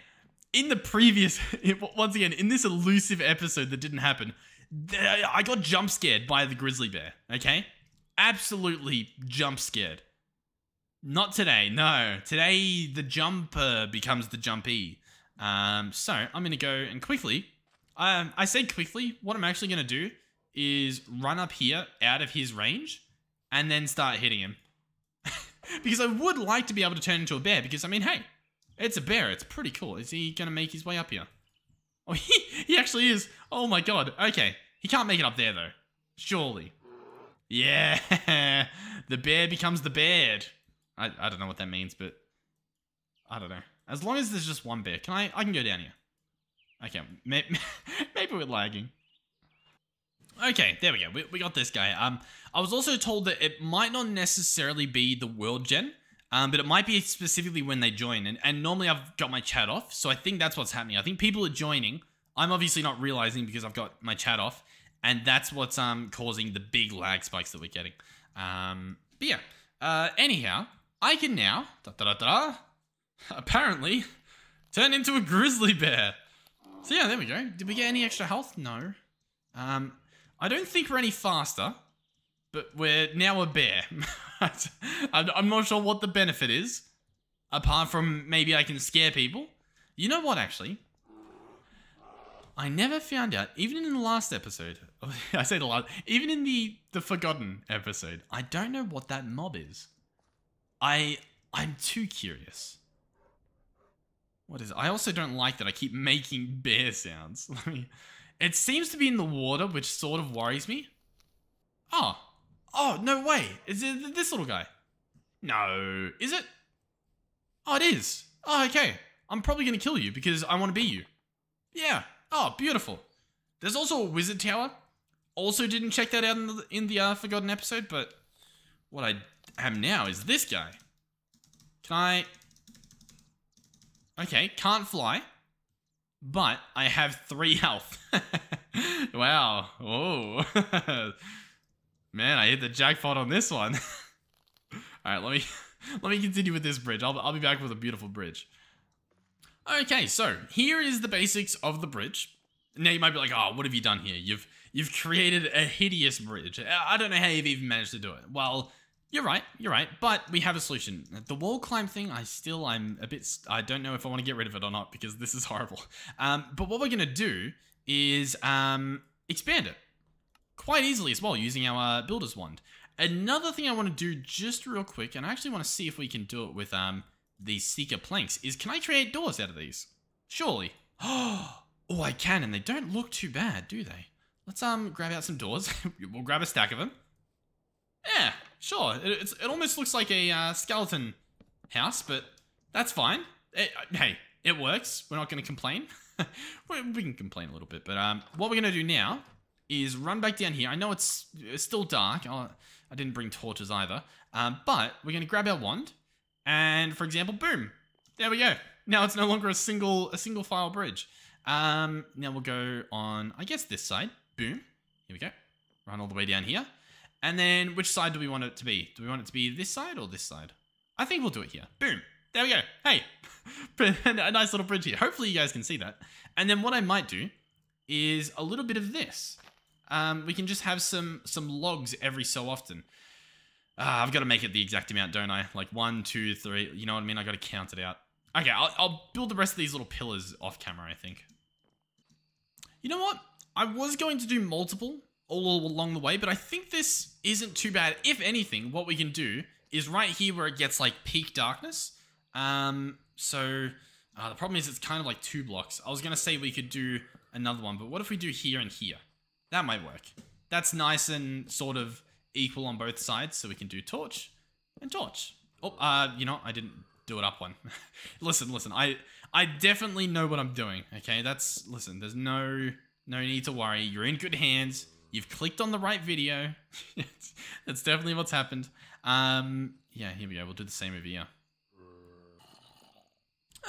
in the previous, once again, in this elusive episode that didn't happen, I got jump scared by the grizzly bear. Okay. Absolutely jump scared. Not today, no. Today, the jumper becomes the jumpy. Um, so, I'm going to go and quickly, um, I say quickly, what I'm actually going to do is run up here out of his range and then start hitting him. because I would like to be able to turn into a bear because, I mean, hey, it's a bear. It's pretty cool. Is he going to make his way up here? Oh, he, he actually is. Oh my god. Okay. He can't make it up there, though. Surely. Yeah. the bear becomes the beard. I, I don't know what that means, but I don't know. As long as there's just one bear, can I? I can go down here. Okay, maybe, maybe we're lagging. Okay, there we go. We, we got this guy. Um, I was also told that it might not necessarily be the world gen, um, but it might be specifically when they join. And, and normally I've got my chat off, so I think that's what's happening. I think people are joining. I'm obviously not realizing because I've got my chat off, and that's what's um causing the big lag spikes that we're getting. Um, but yeah. Uh, anyhow, I can now, da da da da, apparently, turn into a grizzly bear. So yeah, there we go. Did we get any extra health? No. Um, I don't think we're any faster, but we're now a bear. I'm not sure what the benefit is, apart from maybe I can scare people. You know what, actually? I never found out, even in the last episode, I say the last, even in the, the Forgotten episode, I don't know what that mob is. I I'm too curious. What is it? I also don't like that I keep making bear sounds. it seems to be in the water, which sort of worries me. Oh. Oh, no way. Is it this little guy? No. Is it? Oh, it is. Oh, okay. I'm probably going to kill you because I want to be you. Yeah. Oh, beautiful. There's also a wizard tower. Also didn't check that out in the, in the uh, Forgotten episode, but what I am now is this guy. Can I... Okay, can't fly. But I have three health. wow. Oh. Man, I hit the jackpot on this one. Alright, let me let me continue with this bridge. I'll, I'll be back with a beautiful bridge. Okay, so here is the basics of the bridge. Now you might be like, oh, what have you done here? You've you've created a hideous bridge. I don't know how you've even managed to do it. Well, you're right, you're right, but we have a solution. The wall climb thing, I still, I'm a bit, I don't know if I want to get rid of it or not because this is horrible. Um, but what we're going to do is um, expand it quite easily as well using our uh, builder's wand. Another thing I want to do just real quick, and I actually want to see if we can do it with um, these Seeker planks, is can I create doors out of these? Surely. Oh, I can, and they don't look too bad, do they? Let's um grab out some doors. we'll grab a stack of them. Yeah, sure. It, it almost looks like a uh, skeleton house, but that's fine. It, uh, hey, it works. We're not going to complain. we, we can complain a little bit, but um, what we're going to do now is run back down here. I know it's, it's still dark. I'll, I didn't bring torches either. Um, but we're going to grab our wand. And for example, boom. There we go. Now it's no longer a single a single file bridge. Um, now we'll go on, I guess, this side. Boom. Here we go. Run all the way down here. And then which side do we want it to be? Do we want it to be this side or this side? I think we'll do it here. Boom. There we go. Hey, a nice little bridge here. Hopefully you guys can see that. And then what I might do is a little bit of this. Um, we can just have some some logs every so often. Uh, I've got to make it the exact amount, don't I? Like one, two, three. You know what I mean? I got to count it out. Okay, I'll, I'll build the rest of these little pillars off camera, I think. You know what? I was going to do multiple all along the way, but I think this isn't too bad. If anything, what we can do is right here where it gets like peak darkness. Um, so uh, the problem is it's kind of like two blocks. I was going to say we could do another one, but what if we do here and here? That might work. That's nice and sort of equal on both sides, so we can do torch and torch. Oh, uh, you know, I didn't do it up one. listen, listen, I I definitely know what I'm doing, okay? That's, listen, there's no, no need to worry. You're in good hands. You've clicked on the right video. That's definitely what's happened. Um, yeah, here we go. We'll do the same over here.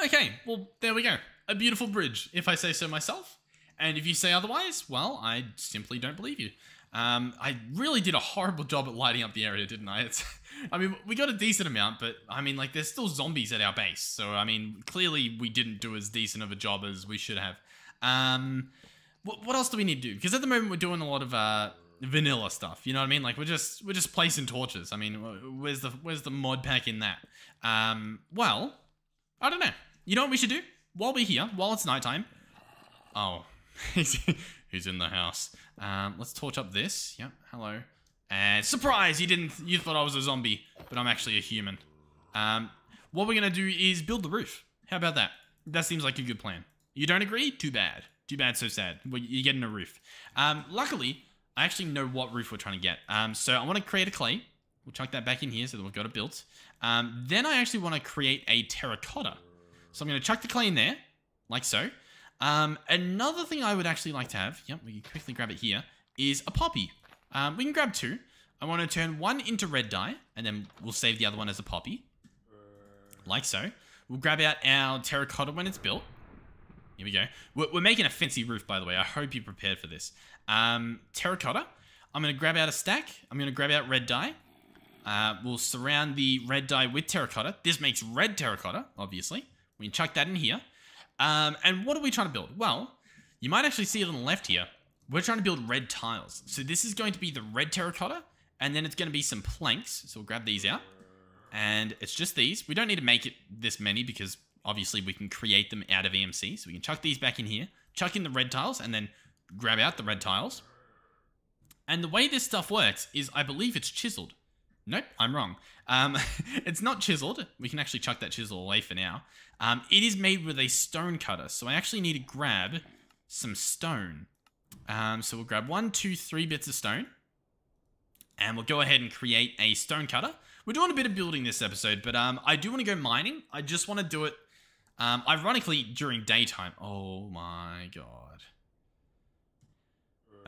Okay, well, there we go. A beautiful bridge, if I say so myself. And if you say otherwise, well, I simply don't believe you. Um, I really did a horrible job at lighting up the area, didn't I? It's, I mean, we got a decent amount, but I mean, like, there's still zombies at our base. So, I mean, clearly we didn't do as decent of a job as we should have. Um, what, what else do we need to do? Because at the moment we're doing a lot of uh, vanilla stuff. You know what I mean? Like we're just we're just placing torches. I mean, where's the where's the mod pack in that? Um, well, I don't know. You know what we should do while we're here, while it's nighttime? Oh, he's in the house. Um, let's torch up this. Yep. Hello. And surprise! You didn't. You thought I was a zombie, but I'm actually a human. Um, what we're gonna do is build the roof. How about that? That seems like a good plan. You don't agree? Too bad. Too bad, so sad. Well, you're getting a roof. Um, luckily, I actually know what roof we're trying to get. Um, so I want to create a clay. We'll chuck that back in here so that we've got it built. Um, then I actually want to create a terracotta. So I'm going to chuck the clay in there, like so. Um, another thing I would actually like to have, yep, we can quickly grab it here, is a poppy. Um, we can grab two. I want to turn one into red dye, and then we'll save the other one as a poppy. Like so. We'll grab out our terracotta when it's built. Here we go. We're, we're, making a fancy roof, by the way. I hope you're prepared for this. Um, terracotta. I'm going to grab out a stack. I'm going to grab out red dye. Uh, we'll surround the red dye with terracotta. This makes red terracotta, obviously. We can chuck that in here. Um, and what are we trying to build? Well, you might actually see it on the left here. We're trying to build red tiles. So this is going to be the red terracotta, and then it's going to be some planks. So we'll grab these out. And it's just these. We don't need to make it this many because obviously we can create them out of EMC. So we can chuck these back in here, chuck in the red tiles, and then grab out the red tiles. And the way this stuff works is I believe it's chiseled. Nope, I'm wrong. Um, it's not chiseled. We can actually chuck that chisel away for now. Um, it is made with a stone cutter. So I actually need to grab some stone. Um, so we'll grab one, two, three bits of stone. And we'll go ahead and create a stone cutter. We're doing a bit of building this episode, but um, I do want to go mining. I just want to do it um, ironically, during daytime. Oh my god.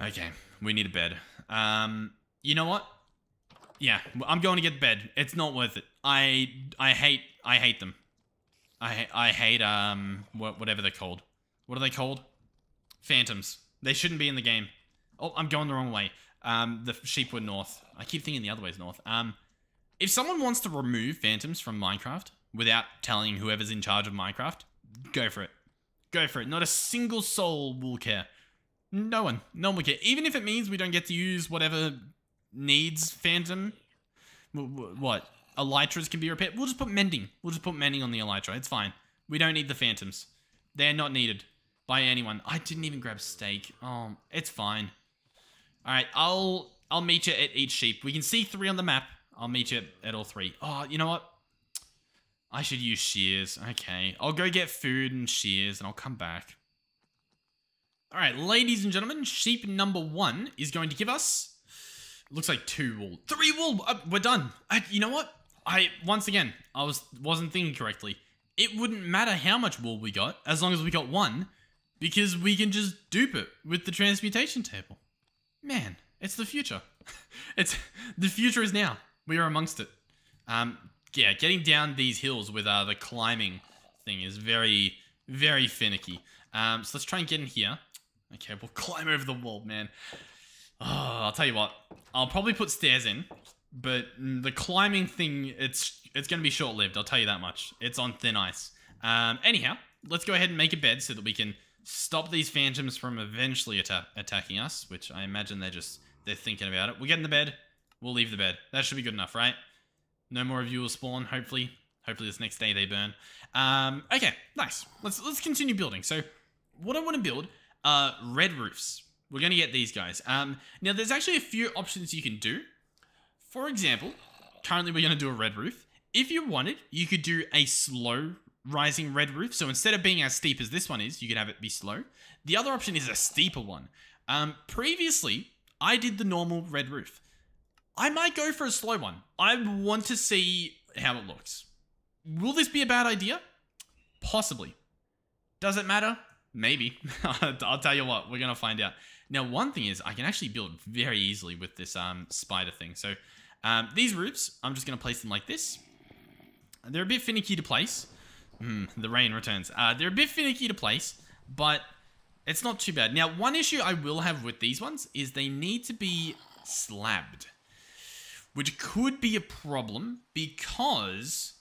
Okay, we need a bed. Um, you know what? Yeah, I'm going to get bed. It's not worth it. I I hate I hate them. I I hate um whatever they're called. What are they called? Phantoms. They shouldn't be in the game. Oh, I'm going the wrong way. Um, the sheep were north. I keep thinking the other way is north. Um, if someone wants to remove phantoms from Minecraft, without telling whoever's in charge of Minecraft, go for it. Go for it. Not a single soul will care. No one. No one will care. Even if it means we don't get to use whatever needs Phantom. What? Elytras can be repaired. We'll just put mending. We'll just put mending on the Elytra. It's fine. We don't need the Phantoms. They're not needed by anyone. I didn't even grab steak. Oh, it's fine. All right, I'll I'll meet you at each sheep. We can see three on the map. I'll meet you at all three. Oh, you know what? I should use shears. Okay. I'll go get food and shears and I'll come back. Alright, ladies and gentlemen, sheep number one is going to give us... Looks like two wool. Three wool! Uh, we're done. I, you know what? I, once again, I was, wasn't thinking correctly. It wouldn't matter how much wool we got, as long as we got one, because we can just dupe it with the transmutation table. Man, it's the future. it's the future is now. We are amongst it. Um, yeah, getting down these hills with uh, the climbing thing is very, very finicky. Um, so let's try and get in here. Okay, we'll climb over the wall, man. Oh, I'll tell you what. I'll probably put stairs in, but the climbing thing, it's it's going to be short-lived. I'll tell you that much. It's on thin ice. Um, anyhow, let's go ahead and make a bed so that we can stop these phantoms from eventually atta attacking us, which I imagine they're just, they're thinking about it. We'll get in the bed. We'll leave the bed. That should be good enough, right? No more of you will spawn, hopefully. Hopefully this next day they burn. Um, okay, nice. Let's let's continue building. So, what I want to build are red roofs. We're going to get these guys. Um, now, there's actually a few options you can do. For example, currently we're going to do a red roof. If you wanted, you could do a slow rising red roof. So instead of being as steep as this one is, you could have it be slow. The other option is a steeper one. Um, previously, I did the normal red roof. I might go for a slow one. I want to see how it looks. Will this be a bad idea? Possibly. Does it matter? Maybe. I'll tell you what, we're going to find out. Now, one thing is I can actually build very easily with this um, spider thing. So um, these roofs, I'm just going to place them like this. They're a bit finicky to place. Mm, the rain returns. Uh, they're a bit finicky to place, but it's not too bad. Now, one issue I will have with these ones is they need to be slabbed, which could be a problem because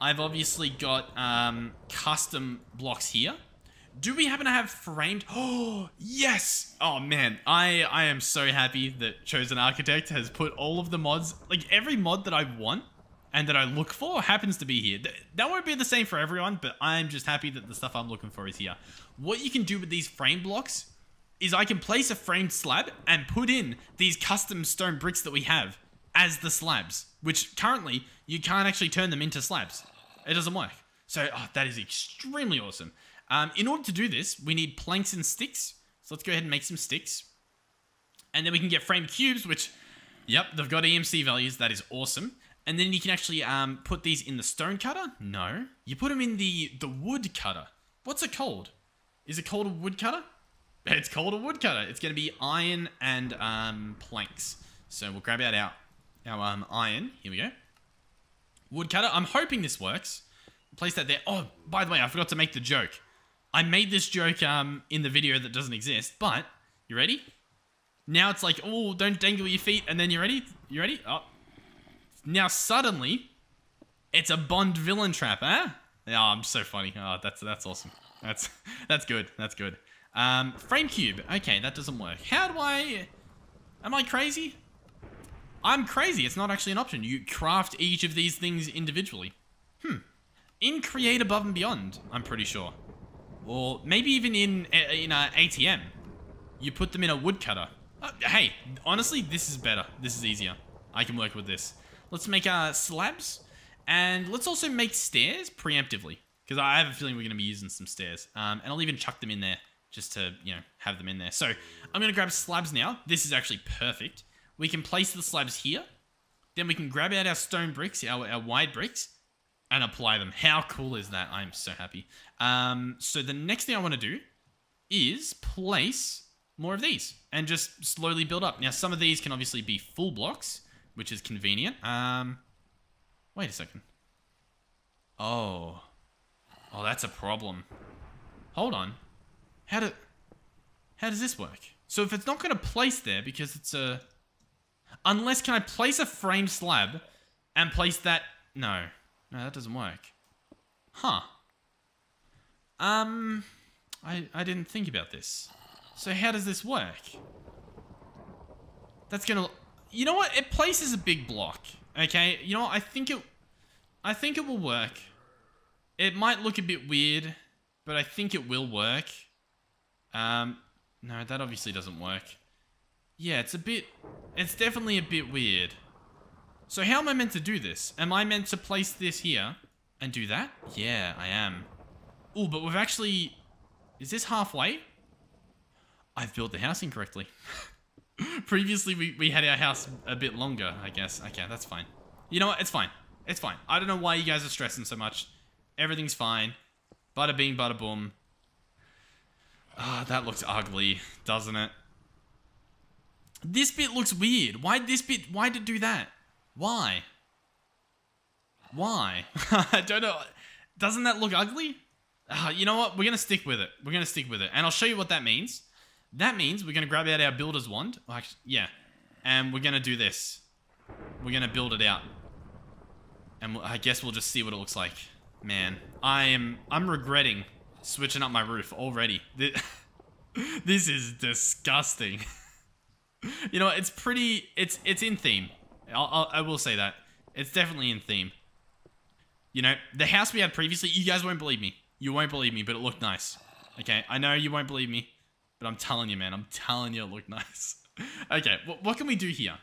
I've obviously got um, custom blocks here do we happen to have framed? Oh, yes! Oh man, I I am so happy that Chosen Architect has put all of the mods, like every mod that I want and that I look for happens to be here. That won't be the same for everyone, but I'm just happy that the stuff I'm looking for is here. What you can do with these frame blocks is I can place a framed slab and put in these custom stone bricks that we have as the slabs, which currently you can't actually turn them into slabs. It doesn't work. So oh, that is extremely awesome. Um, in order to do this, we need planks and sticks. So let's go ahead and make some sticks. And then we can get frame cubes, which, yep, they've got EMC values. That is awesome. And then you can actually um, put these in the stone cutter. No. You put them in the, the wood cutter. What's it called? Is it called a wood cutter? It's called a wood cutter. It's going to be iron and um, planks. So we'll grab out our, our um, iron. Here we go. Wood cutter. I'm hoping this works. Place that there. Oh, by the way, I forgot to make the joke. I made this joke um, in the video that doesn't exist, but you ready? Now it's like, oh, don't dangle your feet, and then you ready? You ready? Oh. Now suddenly, it's a Bond villain trap, huh? Oh, I'm so funny. Oh, that's that's awesome. That's that's good. That's good. Um, frame cube. Okay, that doesn't work. How do I? Am I crazy? I'm crazy. It's not actually an option. You craft each of these things individually. Hmm. In Create Above and Beyond, I'm pretty sure. Or maybe even in, in a ATM. You put them in a woodcutter. Uh, hey, honestly, this is better. This is easier. I can work with this. Let's make uh, slabs. And let's also make stairs preemptively. Because I have a feeling we're going to be using some stairs. Um, and I'll even chuck them in there just to, you know, have them in there. So I'm going to grab slabs now. This is actually perfect. We can place the slabs here. Then we can grab out our stone bricks, our, our wide bricks, and apply them. How cool is that? I'm so happy. Um, so the next thing I want to do is place more of these and just slowly build up. Now, some of these can obviously be full blocks, which is convenient. Um, wait a second. Oh. Oh, that's a problem. Hold on. How do... How does this work? So if it's not going to place there because it's a... Unless, can I place a frame slab and place that... No. No, that doesn't work. Huh. Um, I, I didn't think about this. So how does this work? That's gonna... You know what? It places a big block. Okay? You know what? I think it... I think it will work. It might look a bit weird, but I think it will work. Um, no, that obviously doesn't work. Yeah, it's a bit... It's definitely a bit weird. So how am I meant to do this? Am I meant to place this here and do that? Yeah, I am. Oh, but we've actually... Is this halfway? I've built the house incorrectly. Previously, we, we had our house a bit longer, I guess. Okay, that's fine. You know what? It's fine. It's fine. I don't know why you guys are stressing so much. Everything's fine. Bada bing, bada boom. Ah, oh, that looks ugly, doesn't it? This bit looks weird. Why this bit? Why did do that? Why? Why? I don't know. Doesn't that look ugly? Uh, you know what? We're going to stick with it. We're going to stick with it. And I'll show you what that means. That means we're going to grab out our builder's wand. Like, yeah. And we're going to do this. We're going to build it out. And I guess we'll just see what it looks like. Man, I am... I'm regretting switching up my roof already. This is disgusting. you know, it's pretty... It's it's in theme. I'll, I'll, I will say that. It's definitely in theme. You know, the house we had previously, you guys won't believe me. You won't believe me, but it looked nice. Okay, I know you won't believe me, but I'm telling you, man. I'm telling you it looked nice. okay, what, what can we do here?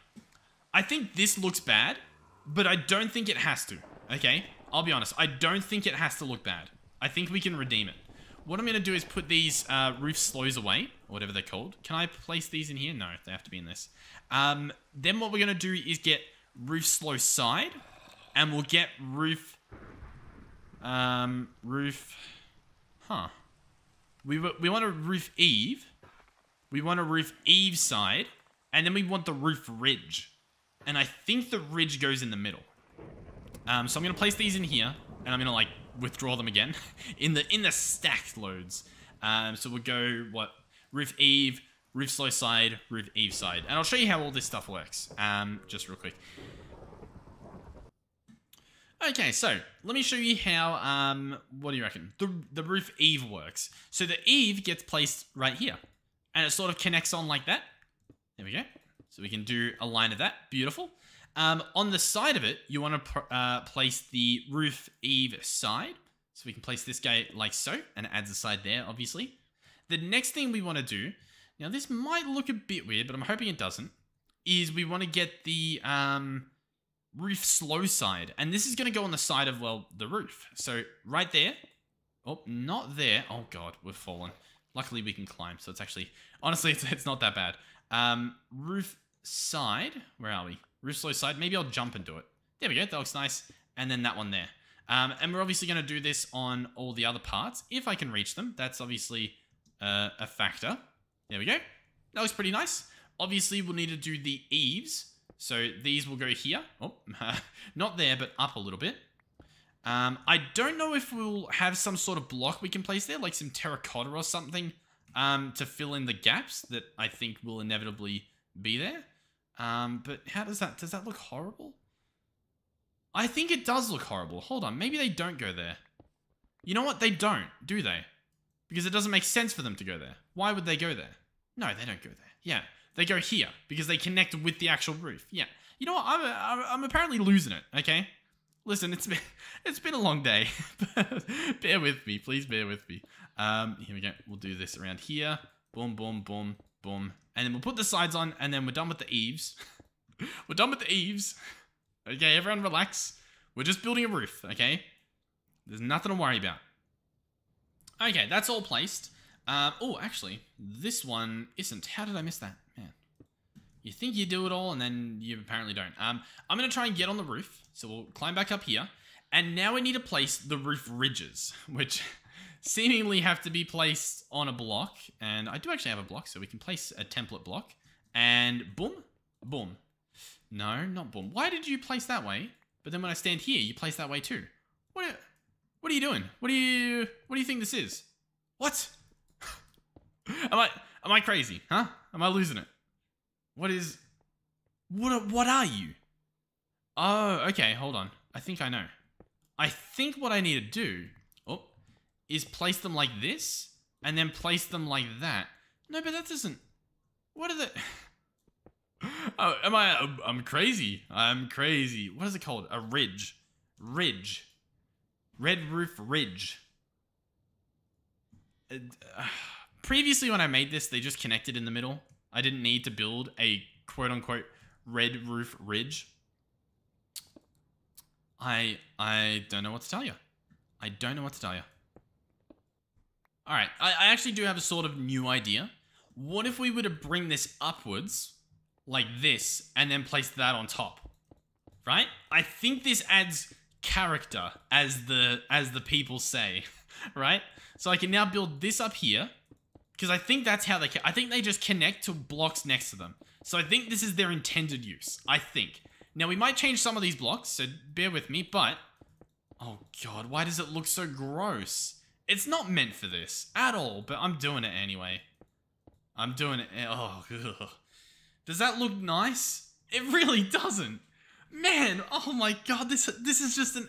I think this looks bad, but I don't think it has to. Okay, I'll be honest. I don't think it has to look bad. I think we can redeem it. What I'm going to do is put these uh, roof slows away, or whatever they're called. Can I place these in here? No, they have to be in this. Um, then what we're going to do is get roof slow side, and we'll get roof um, roof. Huh. We, we want a roof eave. We want a roof eave side. And then we want the roof ridge. And I think the ridge goes in the middle. Um, so I'm going to place these in here. And I'm going to, like, withdraw them again. in the in the stacked loads. Um, so we'll go, what? Roof eave, roof slow side, roof eave side. And I'll show you how all this stuff works. Um, just real quick. Okay, so let me show you how, um, what do you reckon? The, the roof eave works. So the eave gets placed right here. And it sort of connects on like that. There we go. So we can do a line of that. Beautiful. Um, on the side of it, you want to uh, place the roof eave side. So we can place this guy like so, and it adds a side there, obviously. The next thing we want to do, now this might look a bit weird, but I'm hoping it doesn't, is we want to get the, um, roof slow side. And this is going to go on the side of, well, the roof. So right there. Oh, not there. Oh, God, we've fallen. Luckily, we can climb. So it's actually, honestly, it's, it's not that bad. Um, roof side. Where are we? Roof slow side. Maybe I'll jump and do it. There we go. That looks nice. And then that one there. Um, and we're obviously going to do this on all the other parts. If I can reach them, that's obviously uh, a factor. There we go. That looks pretty nice. Obviously, we'll need to do the eaves. So these will go here. Oh, not there, but up a little bit. Um, I don't know if we'll have some sort of block we can place there, like some terracotta or something, um, to fill in the gaps that I think will inevitably be there. Um, but how does that, does that look horrible? I think it does look horrible. Hold on, maybe they don't go there. You know what? They don't, do they? Because it doesn't make sense for them to go there. Why would they go there? No, they don't go there. Yeah, they go here because they connect with the actual roof. Yeah. You know what? I'm, I'm, I'm apparently losing it, okay? Listen, it's been it's been a long day. bear with me, please bear with me. Um, here we go. We'll do this around here. Boom, boom, boom, boom. And then we'll put the sides on and then we're done with the eaves. we're done with the eaves. Okay, everyone relax. We're just building a roof, okay? There's nothing to worry about. Okay, that's all placed. Um, oh, actually, this one isn't. How did I miss that? Man. You think you do it all, and then you apparently don't. Um, I'm going to try and get on the roof. So we'll climb back up here. And now we need to place the roof ridges, which seemingly have to be placed on a block. And I do actually have a block, so we can place a template block. And boom, boom. No, not boom. Why did you place that way? But then when I stand here, you place that way too. What are, what are you doing? What do you what do you think this is? What? am I am I crazy? Huh? Am I losing it? What is what what are you? Oh, okay, hold on. I think I know. I think what I need to do is place them like this and then place them like that. No, but that doesn't What are the Oh, am I I'm crazy. I'm crazy. What is it called? A ridge. Ridge. Red roof ridge. Uh, previously when I made this, they just connected in the middle. I didn't need to build a quote unquote red roof ridge. I I don't know what to tell you. I don't know what to tell you. Alright, I, I actually do have a sort of new idea. What if we were to bring this upwards, like this, and then place that on top? Right? I think this adds character, as the as the people say. right? So I can now build this up here, Because I think that's how they. I think they just connect to blocks next to them. So I think this is their intended use. I think. Now we might change some of these blocks, so bear with me. But oh god, why does it look so gross? It's not meant for this at all. But I'm doing it anyway. I'm doing it. Eh, oh, ugh. does that look nice? It really doesn't. Man, oh my god, this this is just an.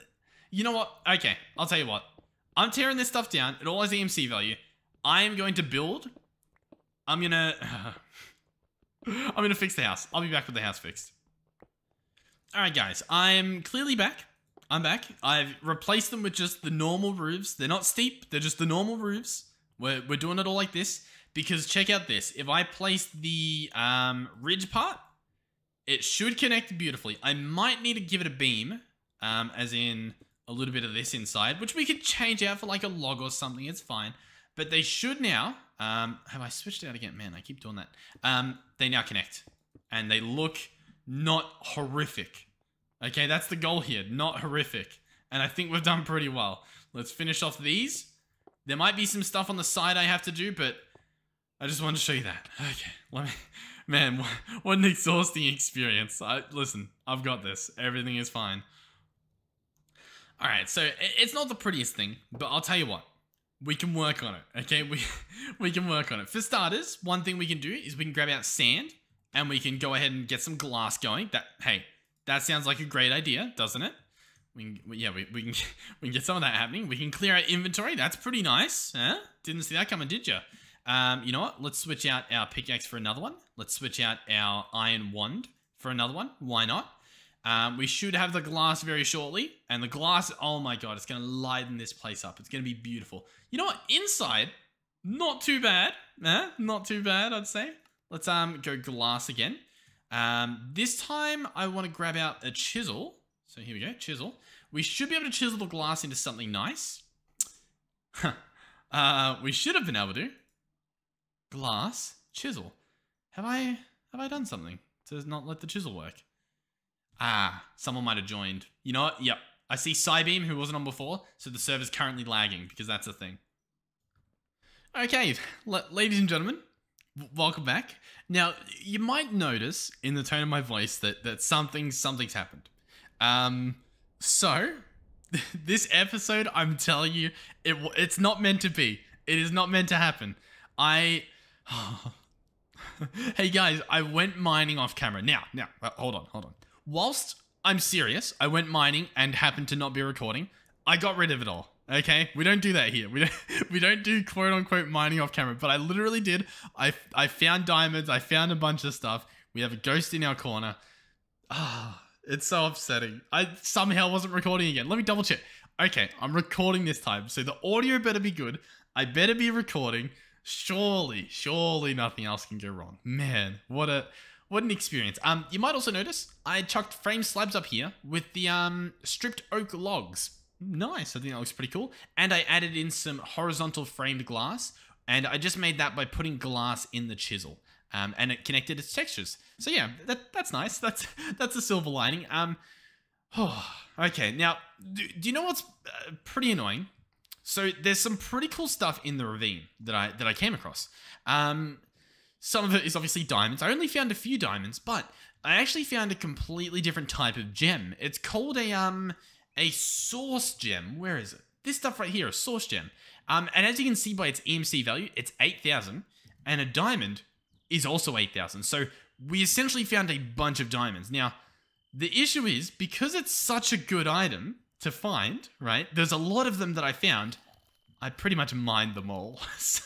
You know what? Okay, I'll tell you what. I'm tearing this stuff down. It all has EMC value. I am going to build. I'm gonna. I'm gonna fix the house. I'll be back with the house fixed. Alright, guys. I'm clearly back. I'm back. I've replaced them with just the normal roofs. They're not steep, they're just the normal roofs. We're, we're doing it all like this. Because check out this. If I place the um, ridge part, it should connect beautifully. I might need to give it a beam, um, as in a little bit of this inside, which we could change out for like a log or something. It's fine. But they should now. Um, have I switched it out again? Man, I keep doing that. Um, they now connect. And they look not horrific. Okay, that's the goal here. Not horrific. And I think we've done pretty well. Let's finish off these. There might be some stuff on the side I have to do, but I just wanted to show you that. Okay, let me... Man, what an exhausting experience. I, listen, I've got this. Everything is fine. Alright, so it's not the prettiest thing, but I'll tell you what. We can work on it, okay? We, we can work on it. For starters, one thing we can do is we can grab out sand and we can go ahead and get some glass going. That Hey, that sounds like a great idea, doesn't it? We can, yeah, we, we, can, we can get some of that happening. We can clear our inventory. That's pretty nice. Huh? Didn't see that coming, did you? Um, you know what? Let's switch out our pickaxe for another one. Let's switch out our iron wand for another one. Why not? Um, we should have the glass very shortly. And the glass, oh my god, it's going to lighten this place up. It's going to be beautiful. You know what? Inside, not too bad. Eh? Not too bad, I'd say. Let's um go glass again. Um, this time, I want to grab out a chisel. So here we go, chisel. We should be able to chisel the glass into something nice. uh, we should have been able to. Glass, chisel. Have I have I done something to not let the chisel work? Ah, someone might have joined. You know what? Yep. I see Cybeam, who wasn't on before, so the server's currently lagging, because that's a thing. Okay, ladies and gentlemen, welcome back. Now, you might notice in the tone of my voice that, that something, something's happened. Um, so, this episode, I'm telling you, it it's not meant to be. It is not meant to happen. I... hey guys, I went mining off camera. Now, now, uh, hold on, hold on whilst I'm serious, I went mining and happened to not be recording. I got rid of it all. Okay, we don't do that here. We don't we don't do quote unquote mining off camera. But I literally did. I I found diamonds. I found a bunch of stuff. We have a ghost in our corner. Ah, oh, it's so upsetting. I somehow wasn't recording again. Let me double check. Okay, I'm recording this time, so the audio better be good. I better be recording. Surely, surely nothing else can go wrong. Man, what a what an experience. Um, you might also notice I chucked frame slabs up here with the um stripped oak logs. Nice, I think that looks pretty cool. And I added in some horizontal framed glass, and I just made that by putting glass in the chisel. Um, and it connected its textures. So yeah, that that's nice. That's that's a silver lining. Um, oh, okay. Now, do, do you know what's uh, pretty annoying? So there's some pretty cool stuff in the ravine that I that I came across. Um, some of it is obviously diamonds. I only found a few diamonds, but I actually found a completely different type of gem. It's called a um a source gem. Where is it? This stuff right here, a source gem. Um, and as you can see by its EMC value, it's 8,000, and a diamond is also 8,000. So we essentially found a bunch of diamonds. Now, the issue is, because it's such a good item to find, right, there's a lot of them that I found, I pretty much mined them all. so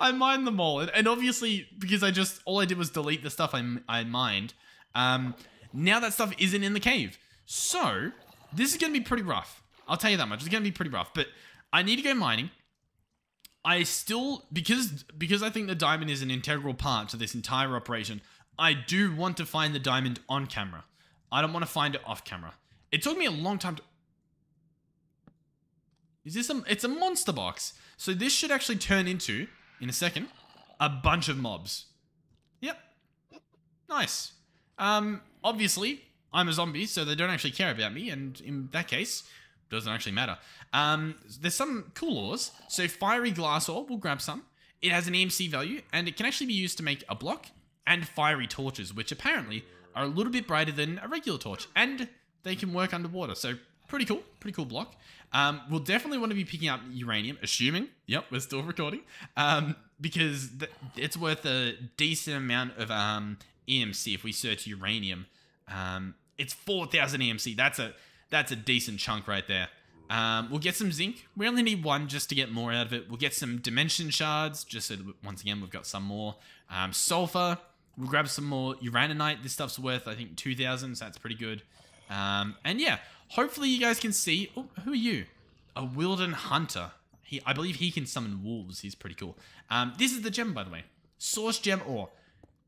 I mined them all, and, obviously because I just all I did was delete the stuff I I mined. Um, now that stuff isn't in the cave, so this is gonna be pretty rough. I'll tell you that much. It's gonna be pretty rough, but I need to go mining. I still because because I think the diamond is an integral part to this entire operation. I do want to find the diamond on camera. I don't want to find it off camera. It took me a long time to. Is this a? It's a monster box. So this should actually turn into in a second, a bunch of mobs. Yep. Nice. Um, obviously, I'm a zombie, so they don't actually care about me, and in that case, doesn't actually matter. Um, there's some cool ores. So fiery glass ore, we'll grab some. it has an EMC value, and it can actually be used to make a block and fiery torches, which apparently are a little bit brighter than a regular torch, and they can work underwater. So pretty cool, pretty cool block. Um, we'll definitely want to be picking up uranium, assuming, yep, we're still recording, um, because it's worth a decent amount of um, EMC if we search uranium. Um, it's 4,000 EMC. That's a that's a decent chunk right there. Um, we'll get some zinc. We only need one just to get more out of it. We'll get some dimension shards, just so once again we've got some more. Um, sulfur. We'll grab some more uraninite. This stuff's worth, I think, 2,000, so that's pretty good. Um, and yeah, hopefully you guys can see... Oh, who are you? A Wilden Hunter. He, I believe he can summon wolves. He's pretty cool. Um, this is the gem, by the way. Source gem ore.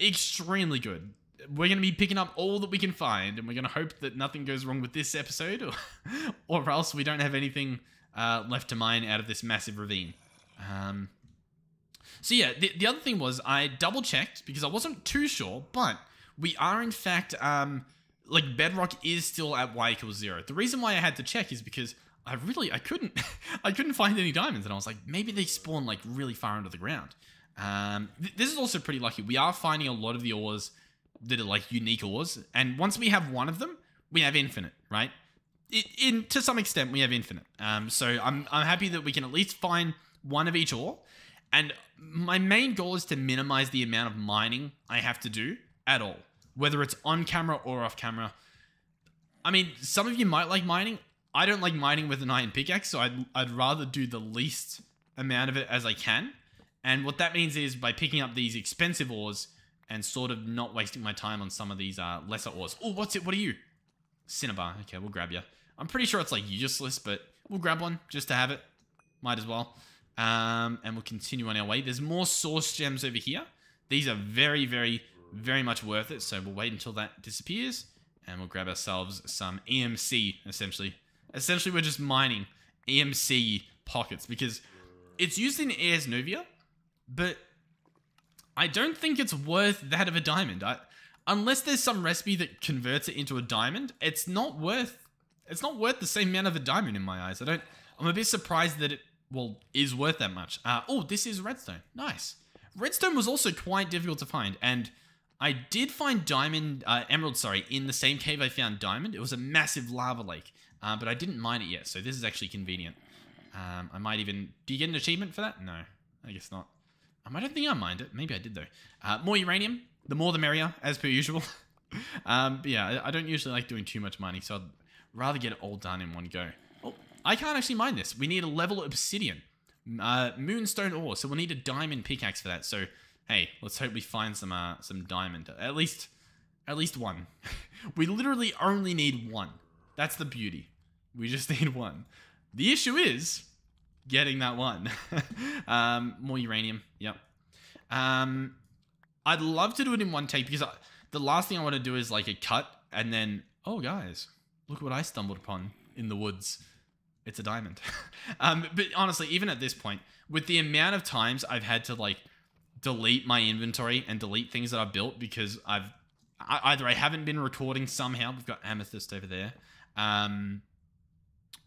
Extremely good. We're going to be picking up all that we can find, and we're going to hope that nothing goes wrong with this episode, or, or else we don't have anything uh, left to mine out of this massive ravine. Um, so yeah, the, the other thing was I double checked because I wasn't too sure, but we are in fact um like bedrock is still at y equals zero. The reason why I had to check is because I really I couldn't I couldn't find any diamonds, and I was like maybe they spawn like really far under the ground. Um, th this is also pretty lucky. We are finding a lot of the ores that are like unique ores, and once we have one of them, we have infinite, right? It, in to some extent, we have infinite. Um, so I'm I'm happy that we can at least find one of each ore, and my main goal is to minimize the amount of mining I have to do at all, whether it's on camera or off camera. I mean, some of you might like mining. I don't like mining with an iron pickaxe, so I'd, I'd rather do the least amount of it as I can. And what that means is by picking up these expensive ores and sort of not wasting my time on some of these uh, lesser ores. Oh, what's it? What are you? Cinnabar. Okay, we'll grab you. I'm pretty sure it's like useless, but we'll grab one just to have it. Might as well. Um, and we'll continue on our way. There's more source gems over here. These are very, very, very much worth it. So we'll wait until that disappears. And we'll grab ourselves some EMC, essentially. Essentially, we're just mining EMC pockets because it's used in Ars Nouveau, but I don't think it's worth that of a diamond. I, unless there's some recipe that converts it into a diamond, it's not worth it's not worth the same amount of a diamond in my eyes. I don't I'm a bit surprised that it well, is worth that much. Uh, oh, this is redstone. Nice. Redstone was also quite difficult to find, and I did find diamond, uh, emerald, sorry, in the same cave I found diamond. It was a massive lava lake, uh, but I didn't mine it yet, so this is actually convenient. Um, I might even, do you get an achievement for that? No, I guess not. Um, I don't think I mind it. Maybe I did though. Uh, more uranium, the more the merrier, as per usual. um, but yeah, I, I don't usually like doing too much mining, so I'd rather get it all done in one go. Oh, I can't actually mine this. We need a level obsidian. Uh, moonstone ore, so we'll need a diamond pickaxe for that. So, hey, let's hope we find some uh, some diamond. At least, at least one. we literally only need one. That's the beauty. We just need one. The issue is getting that one. um, more uranium. Yep. Um, I'd love to do it in one take because I, the last thing I want to do is like a cut and then, oh guys, look what I stumbled upon in the woods it's a diamond. um, but honestly, even at this point, with the amount of times I've had to like delete my inventory and delete things that I've built because I've I, either I haven't been recording somehow, we've got amethyst over there, um,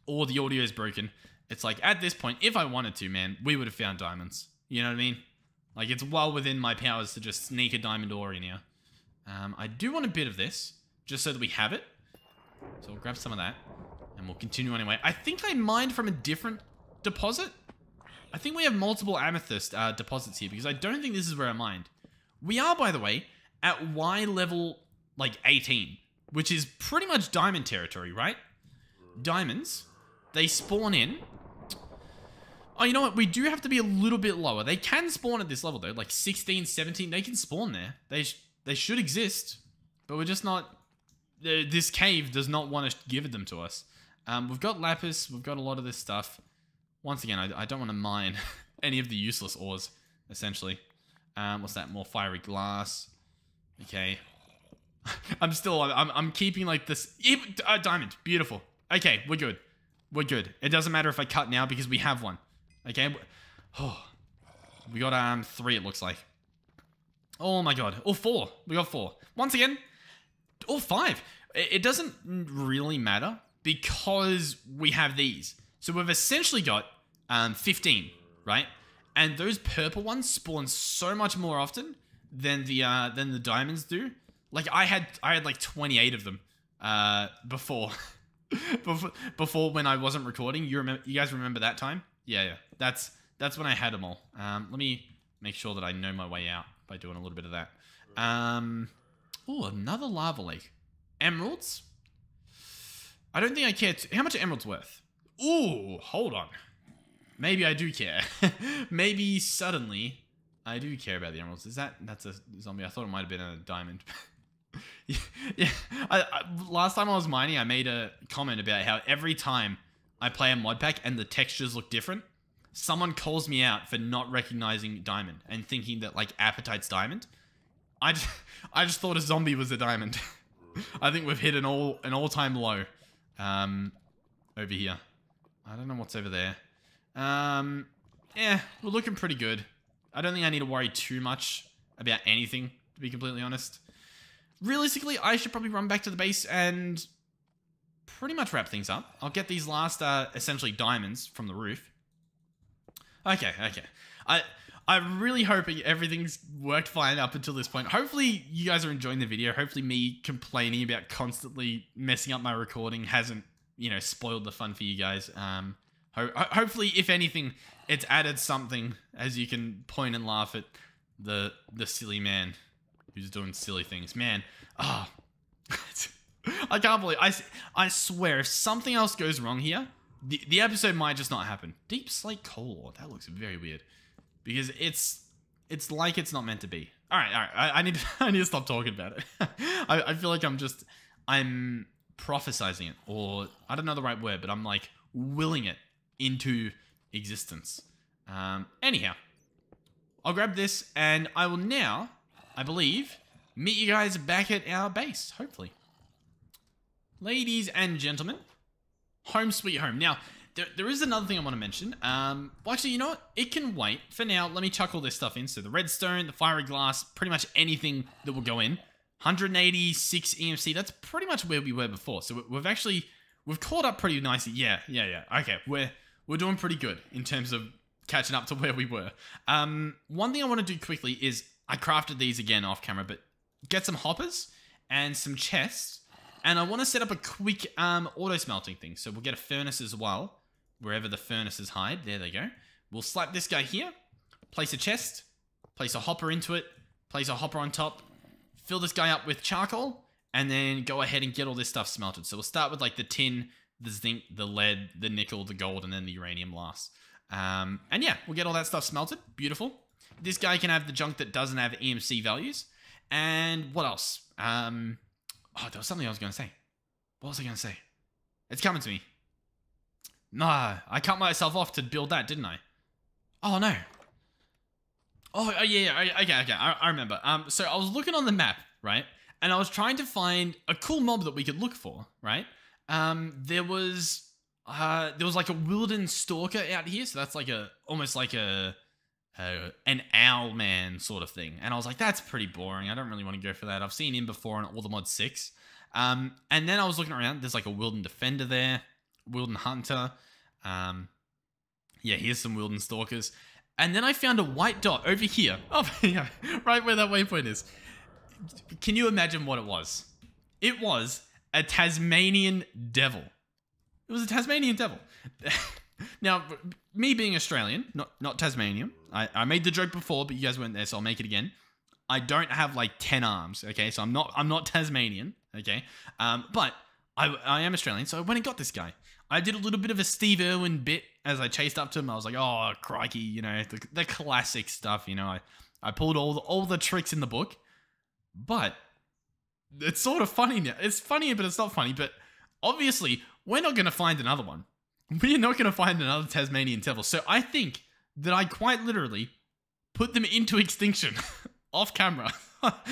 or the audio is broken. It's like at this point, if I wanted to, man, we would have found diamonds. You know what I mean? Like it's well within my powers to just sneak a diamond ore in here. Um, I do want a bit of this, just so that we have it. So we'll grab some of that. And we'll continue anyway. I think I mined from a different deposit. I think we have multiple amethyst uh, deposits here because I don't think this is where I mined. We are, by the way, at Y level like 18, which is pretty much diamond territory, right? Diamonds, they spawn in. Oh, you know what? We do have to be a little bit lower. They can spawn at this level, though. Like 16, 17, they can spawn there. They, sh they should exist, but we're just not... This cave does not want to give them to us. Um, we've got lapis, we've got a lot of this stuff. Once again, I, I don't want to mine any of the useless ores, essentially. Um, what's that? More fiery glass. Okay. I'm still, I'm, I'm keeping like this. Uh, diamond. Beautiful. Okay, we're good. We're good. It doesn't matter if I cut now because we have one. Okay. Oh, we got um three, it looks like. Oh my god. Oh, four. We got four. Once again, oh, five. It doesn't really matter because we have these. So we've essentially got um, 15, right? and those purple ones spawn so much more often than the uh, than the diamonds do. Like I had I had like 28 of them uh, before. before before when I wasn't recording. You remember? You guys remember that time? Yeah, yeah. That's that's when I had them all. Um, let me make sure that I know my way out by doing a little bit of that. Um, oh, another lava lake. Emeralds. I don't think I care. How much are emeralds worth? Ooh, hold on. Maybe I do care. Maybe suddenly I do care about the emeralds. Is that that's a zombie? I thought it might have been a diamond. yeah, I, I, last time I was mining, I made a comment about how every time I play a mod pack and the textures look different, someone calls me out for not recognizing diamond and thinking that like apatite's diamond. I just, I just thought a zombie was a diamond. I think we've hit an all an all time low, um, over here. I don't know what's over there. Um, yeah, we're looking pretty good. I don't think I need to worry too much about anything, to be completely honest realistically, I should probably run back to the base and pretty much wrap things up. I'll get these last, uh, essentially diamonds from the roof. Okay, okay. I I really hope everything's worked fine up until this point. Hopefully you guys are enjoying the video. Hopefully me complaining about constantly messing up my recording hasn't, you know, spoiled the fun for you guys. Um, ho hopefully, if anything, it's added something as you can point and laugh at the the silly man who's doing silly things. Man, ah, oh, I can't believe I. I swear, if something else goes wrong here, the the episode might just not happen. Deepslate coal. That looks very weird, because it's it's like it's not meant to be. All right, all right. I, I need to, I need to stop talking about it. I, I feel like I'm just I'm prophesizing it, or I don't know the right word, but I'm like willing it into existence. Um, anyhow, I'll grab this and I will now I believe, meet you guys back at our base, hopefully. Ladies and gentlemen, home sweet home. Now, there, there is another thing I want to mention. Um, well, actually, you know what? It can wait. For now, let me chuck all this stuff in. So the redstone, the fiery glass, pretty much anything that will go in. 186 EMC, that's pretty much where we were before. So we've actually, we've caught up pretty nicely. Yeah, yeah, yeah. Okay, we're, we're doing pretty good in terms of catching up to where we were. Um, one thing I want to do quickly is I crafted these again off camera, but get some hoppers and some chests. And I want to set up a quick um, auto smelting thing. So we'll get a furnace as well, wherever the furnaces hide. There they go. We'll slap this guy here, place a chest, place a hopper into it, place a hopper on top, fill this guy up with charcoal, and then go ahead and get all this stuff smelted. So we'll start with like the tin, the zinc, the lead, the nickel, the gold, and then the uranium last. Um, and yeah, we'll get all that stuff smelted. Beautiful this guy can have the junk that doesn't have EMC values. And what else? Um, oh, there was something I was going to say. What was I going to say? It's coming to me. Nah, I cut myself off to build that, didn't I? Oh, no. Oh, oh yeah, yeah, okay, okay, I, I remember. Um, so I was looking on the map, right? And I was trying to find a cool mob that we could look for, right? Um, there was, uh, there was like a Wilden Stalker out here. So that's like a, almost like a, uh, an owl man sort of thing. And I was like, that's pretty boring. I don't really want to go for that. I've seen him before on All the Mods six. Um, and then I was looking around. There's like a Wilden Defender there, Wilden Hunter. Um, yeah, here's some Wilden Stalkers. And then I found a white dot over here. Oh, yeah, right where that waypoint is. Can you imagine what it was? It was a Tasmanian devil. It was a Tasmanian devil. now, me being Australian, not not Tasmanian, I, I made the joke before, but you guys weren't there, so I'll make it again. I don't have like ten arms, okay? So I'm not I'm not Tasmanian, okay? Um, but I I am Australian, so I went and got this guy. I did a little bit of a Steve Irwin bit as I chased up to him. I was like, oh crikey, you know, the, the classic stuff. You know, I I pulled all the, all the tricks in the book, but it's sort of funny now. It's funny, but it's not funny. But obviously, we're not going to find another one. We're not going to find another Tasmanian devil. So I think that I quite literally put them into extinction off camera.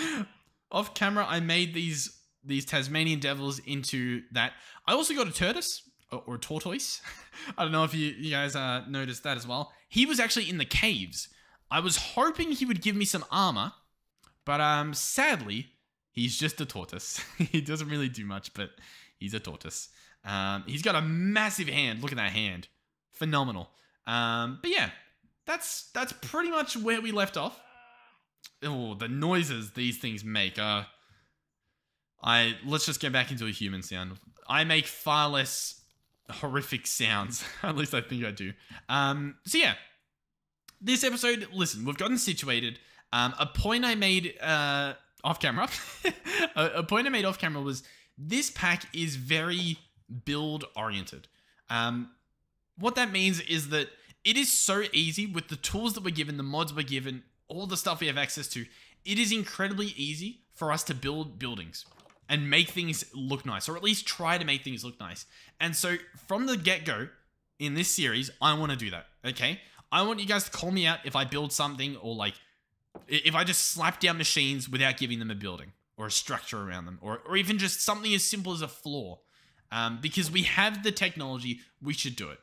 off camera, I made these these Tasmanian devils into that. I also got a tortoise or, or tortoise. I don't know if you, you guys uh, noticed that as well. He was actually in the caves. I was hoping he would give me some armor, but um, sadly, he's just a tortoise. he doesn't really do much, but he's a tortoise. Um, he's got a massive hand. Look at that hand. Phenomenal. Um, but yeah, that's that's pretty much where we left off. Oh, the noises these things make. I let's just get back into a human sound. I make far less horrific sounds. At least I think I do. Um, so yeah, this episode. Listen, we've gotten situated. Um, a point I made uh off camera. a, a point I made off camera was this pack is very build oriented. Um, what that means is that it is so easy with the tools that we're given, the mods we're given, all the stuff we have access to. It is incredibly easy for us to build buildings and make things look nice, or at least try to make things look nice. And so from the get go in this series, I want to do that. Okay. I want you guys to call me out if I build something or like if I just slap down machines without giving them a building or a structure around them, or, or even just something as simple as a floor. Um, because we have the technology, we should do it.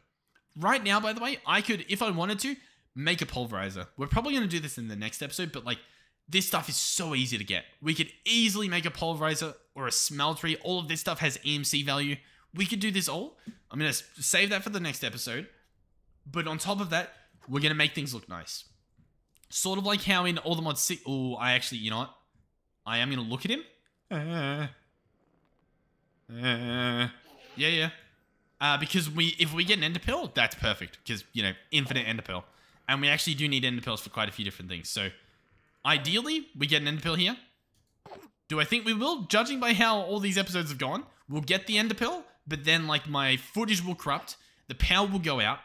Right now, by the way, I could, if I wanted to, make a pulverizer. We're probably going to do this in the next episode, but like, this stuff is so easy to get. We could easily make a pulverizer or a smeltery. All of this stuff has EMC value. We could do this all. I'm going to save that for the next episode. But on top of that, we're going to make things look nice. Sort of like how in all the mods 6... Oh, I actually, you know what? I am going to look at him. Uh, uh, yeah, yeah. Uh, because we, if we get an ender pearl, that's perfect. Because, you know, infinite ender pearl. And we actually do need ender pearls for quite a few different things. So, ideally, we get an ender pearl here. Do I think we will? Judging by how all these episodes have gone, we'll get the ender pearl. But then, like, my footage will corrupt. The power will go out.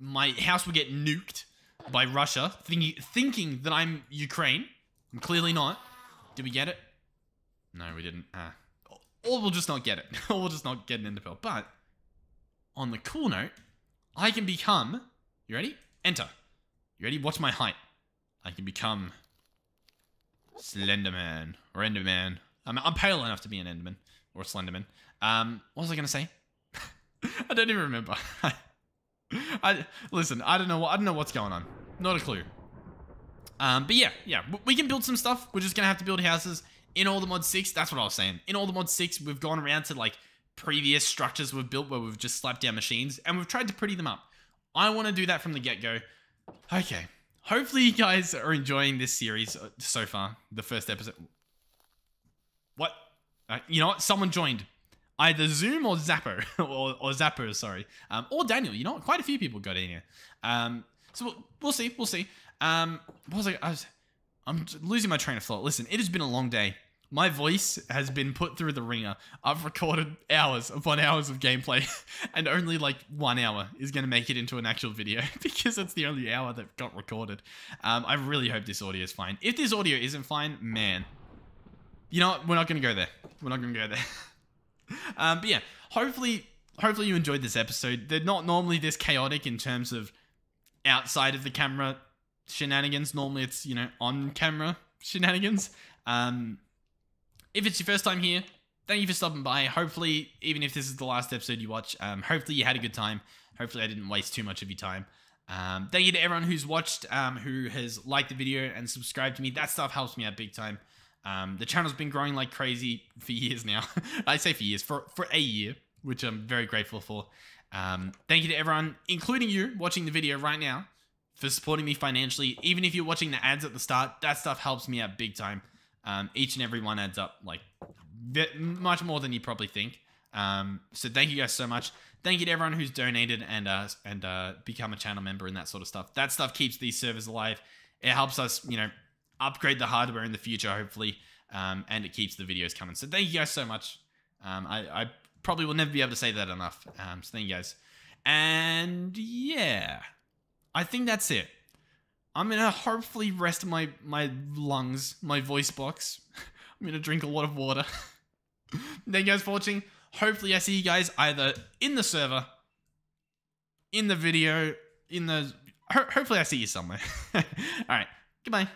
My house will get nuked by Russia, thinking, thinking that I'm Ukraine. I'm clearly not. Did we get it? No, we didn't. Ah. Or we'll just not get it. or we'll just not get an ender pearl. But, on the cool note, I can become... You ready? Enter. You ready? Watch my height. I can become... Slenderman. Or Enderman. I'm, I'm pale enough to be an Enderman. Or Slenderman. Um, what was I to say? I don't even remember. I listen. I don't know. What, I don't know what's going on. Not a clue. Um, but yeah, yeah, we can build some stuff. We're just gonna have to build houses in All the Mods six. That's what I was saying. In All the Mods six, we've gone around to like previous structures we've built where we've just slapped down machines and we've tried to pretty them up. I want to do that from the get go. Okay. Hopefully you guys are enjoying this series uh, so far. The first episode. What? Uh, you know what? Someone joined either Zoom or Zapper, or, or Zapper, sorry, um, or Daniel. You know, what? quite a few people got in here. Um, so we'll, we'll, see, we'll see. Um, what was I? I was, I'm losing my train of thought. Listen, it has been a long day. My voice has been put through the ringer. I've recorded hours upon hours of gameplay, and only like one hour is going to make it into an actual video because it's the only hour that got recorded. Um, I really hope this audio is fine. If this audio isn't fine, man, you know what? We're not going to go there. We're not going to go there. um, but yeah, hopefully, hopefully you enjoyed this episode. They're not normally this chaotic in terms of outside of the camera shenanigans. Normally, it's you know on camera shenanigans. Um, if it's your first time here, thank you for stopping by. Hopefully, even if this is the last episode you watch, um, hopefully you had a good time. Hopefully, I didn't waste too much of your time. Um, thank you to everyone who's watched, um, who has liked the video and subscribed to me. That stuff helps me out big time. Um, the channel's been growing like crazy for years now. I say for years, for, for a year, which I'm very grateful for. Um, thank you to everyone, including you watching the video right now, for supporting me financially. Even if you're watching the ads at the start, that stuff helps me out big time. Um, each and every one adds up like much more than you probably think. Um, so thank you guys so much. Thank you to everyone who's donated and uh, and uh, become a channel member and that sort of stuff. That stuff keeps these servers alive. It helps us, you know, upgrade the hardware in the future, hopefully, um, and it keeps the videos coming. So thank you guys so much. Um, I, I, probably will never be able to say that enough. Um, so thank you guys. And yeah, I think that's it. I'm gonna hopefully rest my my lungs, my voice box. I'm gonna drink a lot of water. thank you guys for watching. Hopefully, I see you guys either in the server, in the video, in the. Ho hopefully, I see you somewhere. All right. Goodbye.